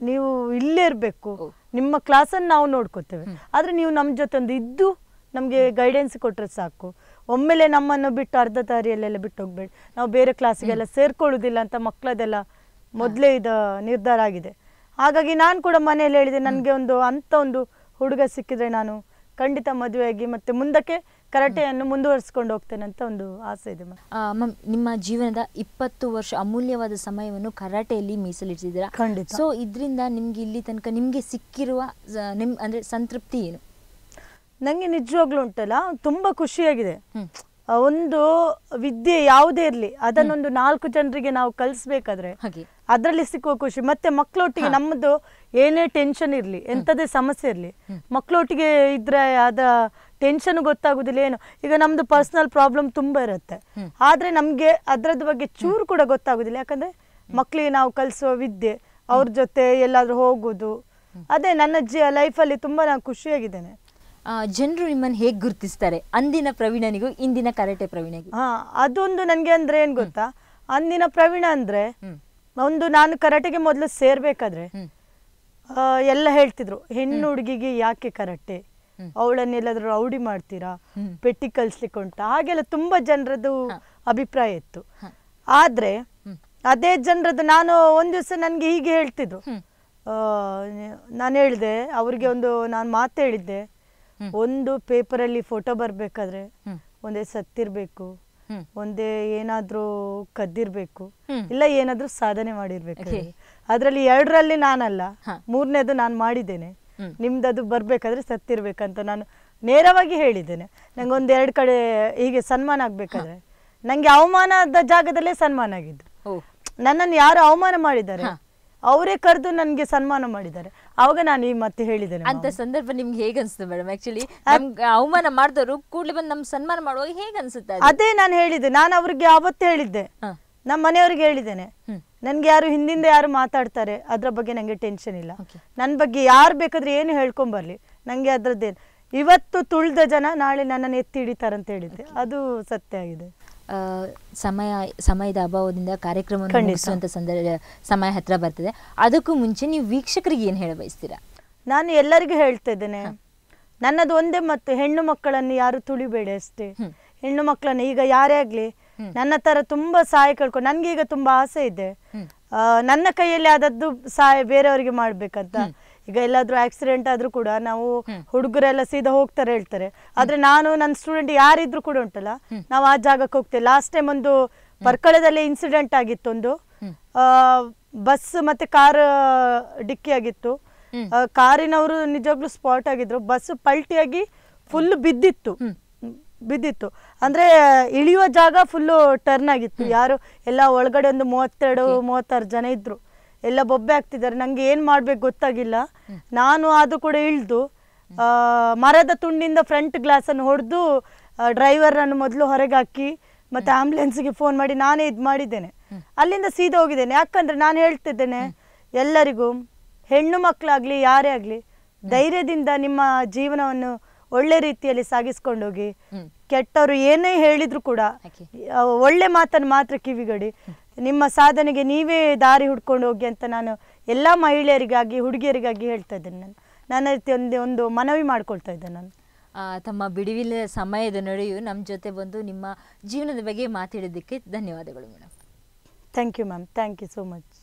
ನೀವು ಇಲ್ಲೇ ಇರಬೇಕು. ನಿಮ್ಮ ಕ್ಲಾಸನ್ನು ನಾವು ನೋಡ್ಕೋತೇವೆ. ಆದ್ರೆ ನೀವು ನಮ್ಮ ಜೊತೆ ಒಂದು ಇದ್ದು ನಮಗೆ ಗೈಡೆನ್ಸ್ ಕೊಟ್ರೆ ಸಾಕು. ಒಮ್ಮೆಲೆ ನಮ್ಮನ್ನು ಬಿಟ್ಟು ಅರ್ಧ ದಾರಿಯಲ್ಲೆಲ್ಲ ಬಿಟ್ಟು ಹೋಗ್ಬೇಡಿ. ನಾವು ಬೇರೆ ಕ್ಲಾಸಿಗೆಲ್ಲ ಸೇರ್ಕೊಳ್ಳೋದಿಲ್ಲ ಅಂತ ಮಕ್ಕಳದೆಲ್ಲ ಮೊದಲೇ ಇದು ನಿರ್ಧಾರ ಆಗಿದೆ. ಹಾಗಾಗಿ ನಾನು ಕೂಡ ಮನೆಯಲ್ಲಿ ಹೇಳಿದೆ ನನಗೆ ಒಂದು ಅಂಥ ಒಂದು ಹುಡುಗ ಸಿಕ್ಕಿದ್ರೆ ನಾನು ಖಂಡಿತ ಮದುವೆಯಾಗಿ ಮತ್ತೆ ಮುಂದಕ್ಕೆ ಕರಾಟೆಯನ್ನು ಮುಂದುವರಿಸ್ಕೊಂಡು ಹೋಗ್ತೇನೆ ಅಂತ ಒಂದು ಆಸೆ ಇದೆ ಮ್ಯಾಮ್ ನಿಮ್ಮ ಜೀವನದ ಇಪ್ಪತ್ತು ವರ್ಷ ಅಮೂಲ್ಯವಾದ ಸಮಯವನ್ನು ಕರಾಟೆಯಲ್ಲಿ ಮೀಸಲಿಟ್ಟಿದ್ದೀರಾ? ಖಂಡಿತ. ಸೊ ಇದರಿಂದ ನಿಮ್ಗೆ ಇಲ್ಲಿ ತನಕ ನಿಮ್ಗೆ ಸಿಕ್ಕಿರುವ ನಿಮ್ ಅಂದ್ರೆ ಸಂತೃಪ್ತಿ ಏನು? ನನಗೆ ನಿಜವಾಗ್ಲು ಉಂಟಲ್ಲ ತುಂಬ ಖುಷಿಯಾಗಿದೆ. ಒಂದು ವಿದ್ಯೆ ಯಾವುದೇ ಇರಲಿ ಅದನ್ನೊಂದು ನಾಲ್ಕು ಜನರಿಗೆ ನಾವು ಕಲಿಸ್ಬೇಕಾದ್ರೆ ಅದರಲ್ಲಿ ಸಿಕ್ಕುವ ಖುಷಿ. ಮತ್ತೆ ಮಕ್ಕಳೊಟ್ಟಿಗೆ ನಮ್ಮದು ಏನೇ ಟೆನ್ಷನ್ ಇರಲಿ ಎಂಥದೇ ಸಮಸ್ಯೆ ಇರಲಿ ಮಕ್ಕಳೊಟ್ಟಿಗೆ ಇದ್ರೆ ಅದ ಟೆನ್ಷನ್ ಗೊತ್ತಾಗುದಿಲ್ಲ ಏನು. ಈಗ ನಮ್ದು ಪರ್ಸನಲ್ ಪ್ರಾಬ್ಲಮ್ ತುಂಬಾ ಇರುತ್ತೆ. ಆದ್ರೆ ನಮ್ಗೆ ಅದ್ರದ್ದು ಬಗ್ಗೆ ಚೂರು ಕೂಡ ಗೊತ್ತಾಗುದಿಲ್ಲ. ಯಾಕಂದ್ರೆ ಮಕ್ಕಳಿಗೆ ನಾವು ಕಲಿಸುವ ವಿದ್ಯೆ ಅವ್ರ ಜೊತೆ ಎಲ್ಲಾದ್ರೂ ಹೋಗುದು. ಅದೇ ನನ್ನ ಜಿ ಲೈಫಲ್ಲಿ ತುಂಬಾ ನಾನು ಖುಷಿಯಾಗಿದ್ದೇನೆ. ಜನರು ನಿಮ್ಮನ್ನು ಹೇಗೆ ಗುರುತಿಸ್ತಾರೆ? ಅಂದಿನ ಪ್ರವೀಣನಿಗೂ ಇಂದಿನ ಕರಾಟೆ ಪ್ರವೀಣನಿಗೂ. ಹಾ ಅದೊಂದು ನನಗೆ ಅಂದ್ರೆ ಏನ್ ಗೊತ್ತಾ? ಅಂದಿನ ಪ್ರವೀಣ ಅಂದ್ರೆ ಒಂದು ನಾನು ಕರಾಟೆಗೆ ಮೊದಲು ಸೇರ್ಬೇಕಾದ್ರೆ ಎಲ್ಲ ಹೇಳ್ತಿದ್ರು ಹೆಣ್ಣು ಹುಡುಗಿಗೆ ಯಾಕೆ ಕರಾಟೆ? ಅವಳನ್ನೆಲ್ಲಾದ್ರೂ ರೌಡಿ ಮಾಡ್ತೀರಾ? ಪೆಟ್ಟಿ ಕಲ್ಸ್ಲಿಕ್ಕೆ ಉಂಟು? ಹಾಗೆಲ್ಲ ತುಂಬಾ ಜನರದ್ದು ಅಭಿಪ್ರಾಯ ಇತ್ತು. ಆದ್ರೆ ಅದೇ ಜನರದ್ದು ನಾನು ಒಂದ್ ದಿವಸ ನನ್ಗೆ ಹೀಗೆ ಹೇಳ್ತಿದ್ರು. ನಾನು ಹೇಳಿದೆ ಅವ್ರಿಗೆ ಒಂದು ನಾನು ಮಾತು ಹೇಳಿದ್ದೆ. ಒಂದು ಪೇಪರಲ್ಲಿ ಫೋಟೋ ಬರ್ಬೇಕಾದ್ರೆ ಒಂದೇ ಸತ್ತಿರ್ಬೇಕು ಒಂದೇ ಏನಾದ್ರೂ ಕದ್ದಿರ್ಬೇಕು ಇಲ್ಲ ಏನಾದ್ರೂ ಸಾಧನೆ ಮಾಡಿರ್ಬೇಕು. ಅದ್ರಲ್ಲಿ ಎರಡರಲ್ಲಿ ನಾನಲ್ಲ. ಮೂರನೇದು ನಾನು ಮಾಡಿದ್ದೇನೆ. ನಿಮ್ದು ನಿಮ್ದದು ಬರ್ಬೇಕಾದ್ರೆ ಸತ್ತಿರ್ಬೇಕಂತ ನಾನು ನೇರವಾಗಿ ಹೇಳಿದ್ದೇನೆ. ನಂಗೆ ಒಂದ್ ಎರಡು ಕಡೆ ಹೀಗೆ ಸನ್ಮಾನ ಆಗ್ಬೇಕಾದ್ರೆ. ನಂಗೆ ಅವಮಾನದ ಜಾಗದಲ್ಲೇ ಸನ್ಮಾನ ಆಗಿದ್ದು. ನನ್ನನ್ನು ಯಾರು ಅವಮಾನ ಮಾಡಿದ್ದಾರೆ? ಅವರೇ ಕರೆದು ನನಗೆ ಸನ್ಮಾನ ಮಾಡಿದ್ದಾರೆ. ಅವಾಗ ನಾನು ಈ ಮತ್ತೆ ಹೇಳಿದ್ದೇನೆ ಅಂತ ಸಂದರ್ಭ ನಿಮ್ಗೆ ಹೇಗೆ ಅನ್ಸುತ್ತೆ ಮೇಡಮ್ ಆಕ್ಚುಲಿ ಅವಮಾನ ಮಾಡಿದವರು ಕೂಡಲೇ ಬಂದು ನಮ್ ಸನ್ಮಾನ ಮಾಡುವಾಗ ಹೇಗೆ ಅನ್ಸುತ್ತೆ ಅದೇ? ನಾನು ಹೇಳಿದ್ದೆ. ನಾನು ಅವ್ರಿಗೆ ಅವತ್ತು ಹೇಳಿದ್ದೆ. ನಮ್ಮ ಮನೆಯವ್ರಿಗೆ ಹೇಳಿದ್ದೇನೆ. ನನ್ಗೆ ಯಾರು ಹಿಂದಿಂದ ಯಾರು ಮಾತಾಡ್ತಾರೆ ಅದ್ರ ಬಗ್ಗೆ ನಂಗೆ ಟೆನ್ಷನ್ ಇಲ್ಲ. ನನ್ನ ಬಗ್ಗೆ ಯಾರು ಬೇಕಾದ್ರೆ ಏನು ಹೇಳ್ಕೊಂಬರ್ಲಿ ನಂಗೆ ಅದ್ರದ್ದೇನು ಇವತ್ತು ತುಳಿದ ಜನ ನಾಳೆ ನನ್ನನ್ನು ಎತ್ತಿ ಹಿಡಿತಾರಂತ ಹೇಳಿದ್ದೆ. ಅದು ಸತ್ಯ ಆಗಿದೆ. ಸಮಯ ಸಮಯದ ಅಭಾವದಿಂದ ಕಾರ್ಯಕ್ರಮವನ್ನು ನಡೆಸುವಂತ ಸಂದರ್ಭ ಸಮಯ ಹತ್ರ ಬರ್ತದೆ. ಅದಕ್ಕೂ ಮುಂಚೆ ನೀವು ವೀಕ್ಷಕರಿಗೆ ಏನ್ ಹೇಳ ಬಯಸ್ತೀರಾ? ನಾನು ಎಲ್ಲರಿಗೂ ಹೇಳ್ತಾ ಇದ್ದೇನೆ. ನನ್ನದು ಒಂದೇ ಮತ್ತು ಹೆಣ್ಣು ಮಕ್ಕಳನ್ನು ಯಾರು ತುಳಿಬೇಡಿ ಅಷ್ಟೇ. ಹೆಣ್ಣು ಮಕ್ಕಳನ್ನು ಈಗ ಯಾರೇ ಆಗ್ಲಿ ನನ್ನ ತರ ತುಂಬಾ ಸಹಾಯ ಕಳ್ಕೊಂಡು ನನ್ಗೆ ಈಗ ತುಂಬಾ ಆಸೆ ಇದೆ. ನನ್ನ ಕೈಯಲ್ಲಿ ಆದದ್ದು ಸಹಾಯ ಬೇರೆಯವರಿಗೆ ಮಾಡ್ಬೇಕಂತ. ಈಗ ಎಲ್ಲಾದ್ರೂ ಆಕ್ಸಿಡೆಂಟ್ ಆದ್ರೂ ಕೂಡ ನಾವು ಹುಡುಗರೆಲ್ಲ ಸೀದಾ ಹೋಗ್ತಾರೆ ಹೇಳ್ತಾರೆ. ಆದ್ರೆ ನಾನು ನನ್ನ ಸ್ಟೂಡೆಂಟ್ ಯಾರಿದ್ರು ಕೂಡ ಉಂಟಲ್ಲ ನಾವು ಆ ಜಾಗಕ್ಕೆ ಹೋಗ್ತೇವೆ. ಲಾಸ್ಟ್ ಟೈಮ್ ಒಂದು ಪರ್ಕಳದಲ್ಲಿ ಇನ್ಸಿಡೆಂಟ್ ಆಗಿತ್ತು ಒಂದು ಬಸ್ ಮತ್ತೆ ಕಾರ್ ಡಿಕ್ಕಿ ಆಗಿತ್ತು. ಕಾರಿನವರು ನಿಜವಾಗ್ಲೂ ಸ್ಪಾಟ್ ಆಗಿದ್ರು. ಬಸ್ ಪಲ್ಟಿಯಾಗಿ ಫುಲ್ ಬಿದ್ದಿತ್ತು. ಬಿದ್ದಿತ್ತು. ಅಂದ್ರೆ ಇಳಿಯುವ ಜಾಗ ಫುಲ್ಲು ಟರ್ನ್ ಆಗಿತ್ತು. ಯಾರು ಎಲ್ಲ ಒಳಗಡೆ ಒಂದು ಮೂವತ್ತೆರಡು ಮೂವತ್ತಾರು ಜನ ಇದ್ರು. ಎಲ್ಲ ಬೊಬ್ಬೆ ಆಗ್ತಿದ್ದಾರೆ ನಂಗೆ ಏನ್ ಮಾಡ್ಬೇಕು ಗೊತ್ತಾಗಿಲ್ಲ. ನಾನು ಅದು ಕೂಡ ಇಳ್ದು ಮರದ ತುಂಡಿಂದ ಫ್ರಂಟ್ ಗ್ಲಾಸ್ ಅನ್ನು ಹೊಡೆದು ಡ್ರೈವರ್ ಅನ್ನು ಮೊದಲು ಹೊರಗೆ ಹಾಕಿ ಮತ್ತೆ ಆಂಬ್ಯುಲೆನ್ಸ್ಗೆ ಫೋನ್ ಮಾಡಿ ನಾನೇ ಇದು ಮಾಡಿದ್ದೇನೆ. ಅಲ್ಲಿಂದ ಸೀದಾ ಹೋಗಿದ್ದೇನೆ. ಯಾಕಂದ್ರೆ ನಾನು ಹೇಳ್ತಿದ್ದೇನೆ ಎಲ್ಲರಿಗೂ ಹೆಣ್ಣು ಮಕ್ಕಳಾಗ್ಲಿ ಯಾರೇ ಆಗ್ಲಿ ಧೈರ್ಯದಿಂದ ನಿಮ್ಮ ಜೀವನವನ್ನು ಒಳ್ಳೆ ರೀತಿಯಲ್ಲಿ ಸಾಗಿಸ್ಕೊಂಡೋಗಿ ಕೆಟ್ಟವರು ಏನೇ ಹೇಳಿದ್ರು ಕೂಡ ಒಳ್ಳೆ ಮಾತನ್ನು ಮಾತ್ರ ಕಿವಿಗಡಿ. ನಿಮ್ಮ ಸಾಧನೆಗೆ ನೀವೇ ದಾರಿ ಹುಡ್ಕೊಂಡು ಹೋಗಿ ಅಂತ ನಾನು ಎಲ್ಲ ಮಹಿಳೆಯರಿಗಾಗಿ ಹುಡುಗಿಯರಿಗಾಗಿ ಹೇಳ್ತಾ ಇದ್ದೇನೆ ನಾನು. ನನ್ನ ರೀತಿ ಒಂದು ಒಂದು ಮನವಿ ಮಾಡ್ಕೊಳ್ತಾ ಇದ್ದೆ ನಾನು. ತಮ್ಮ ಬಿಡುವಿನ ಸಮಯದ ನಡೆಯು ನಮ್ಮ ಜೊತೆ ಬಂದು ನಿಮ್ಮ ಜೀವನದ ಬಗ್ಗೆ ಮಾತಾಡಿದ್ದಕ್ಕೆ ಧನ್ಯವಾದಗಳು madam. Thank you ma'am thank you so much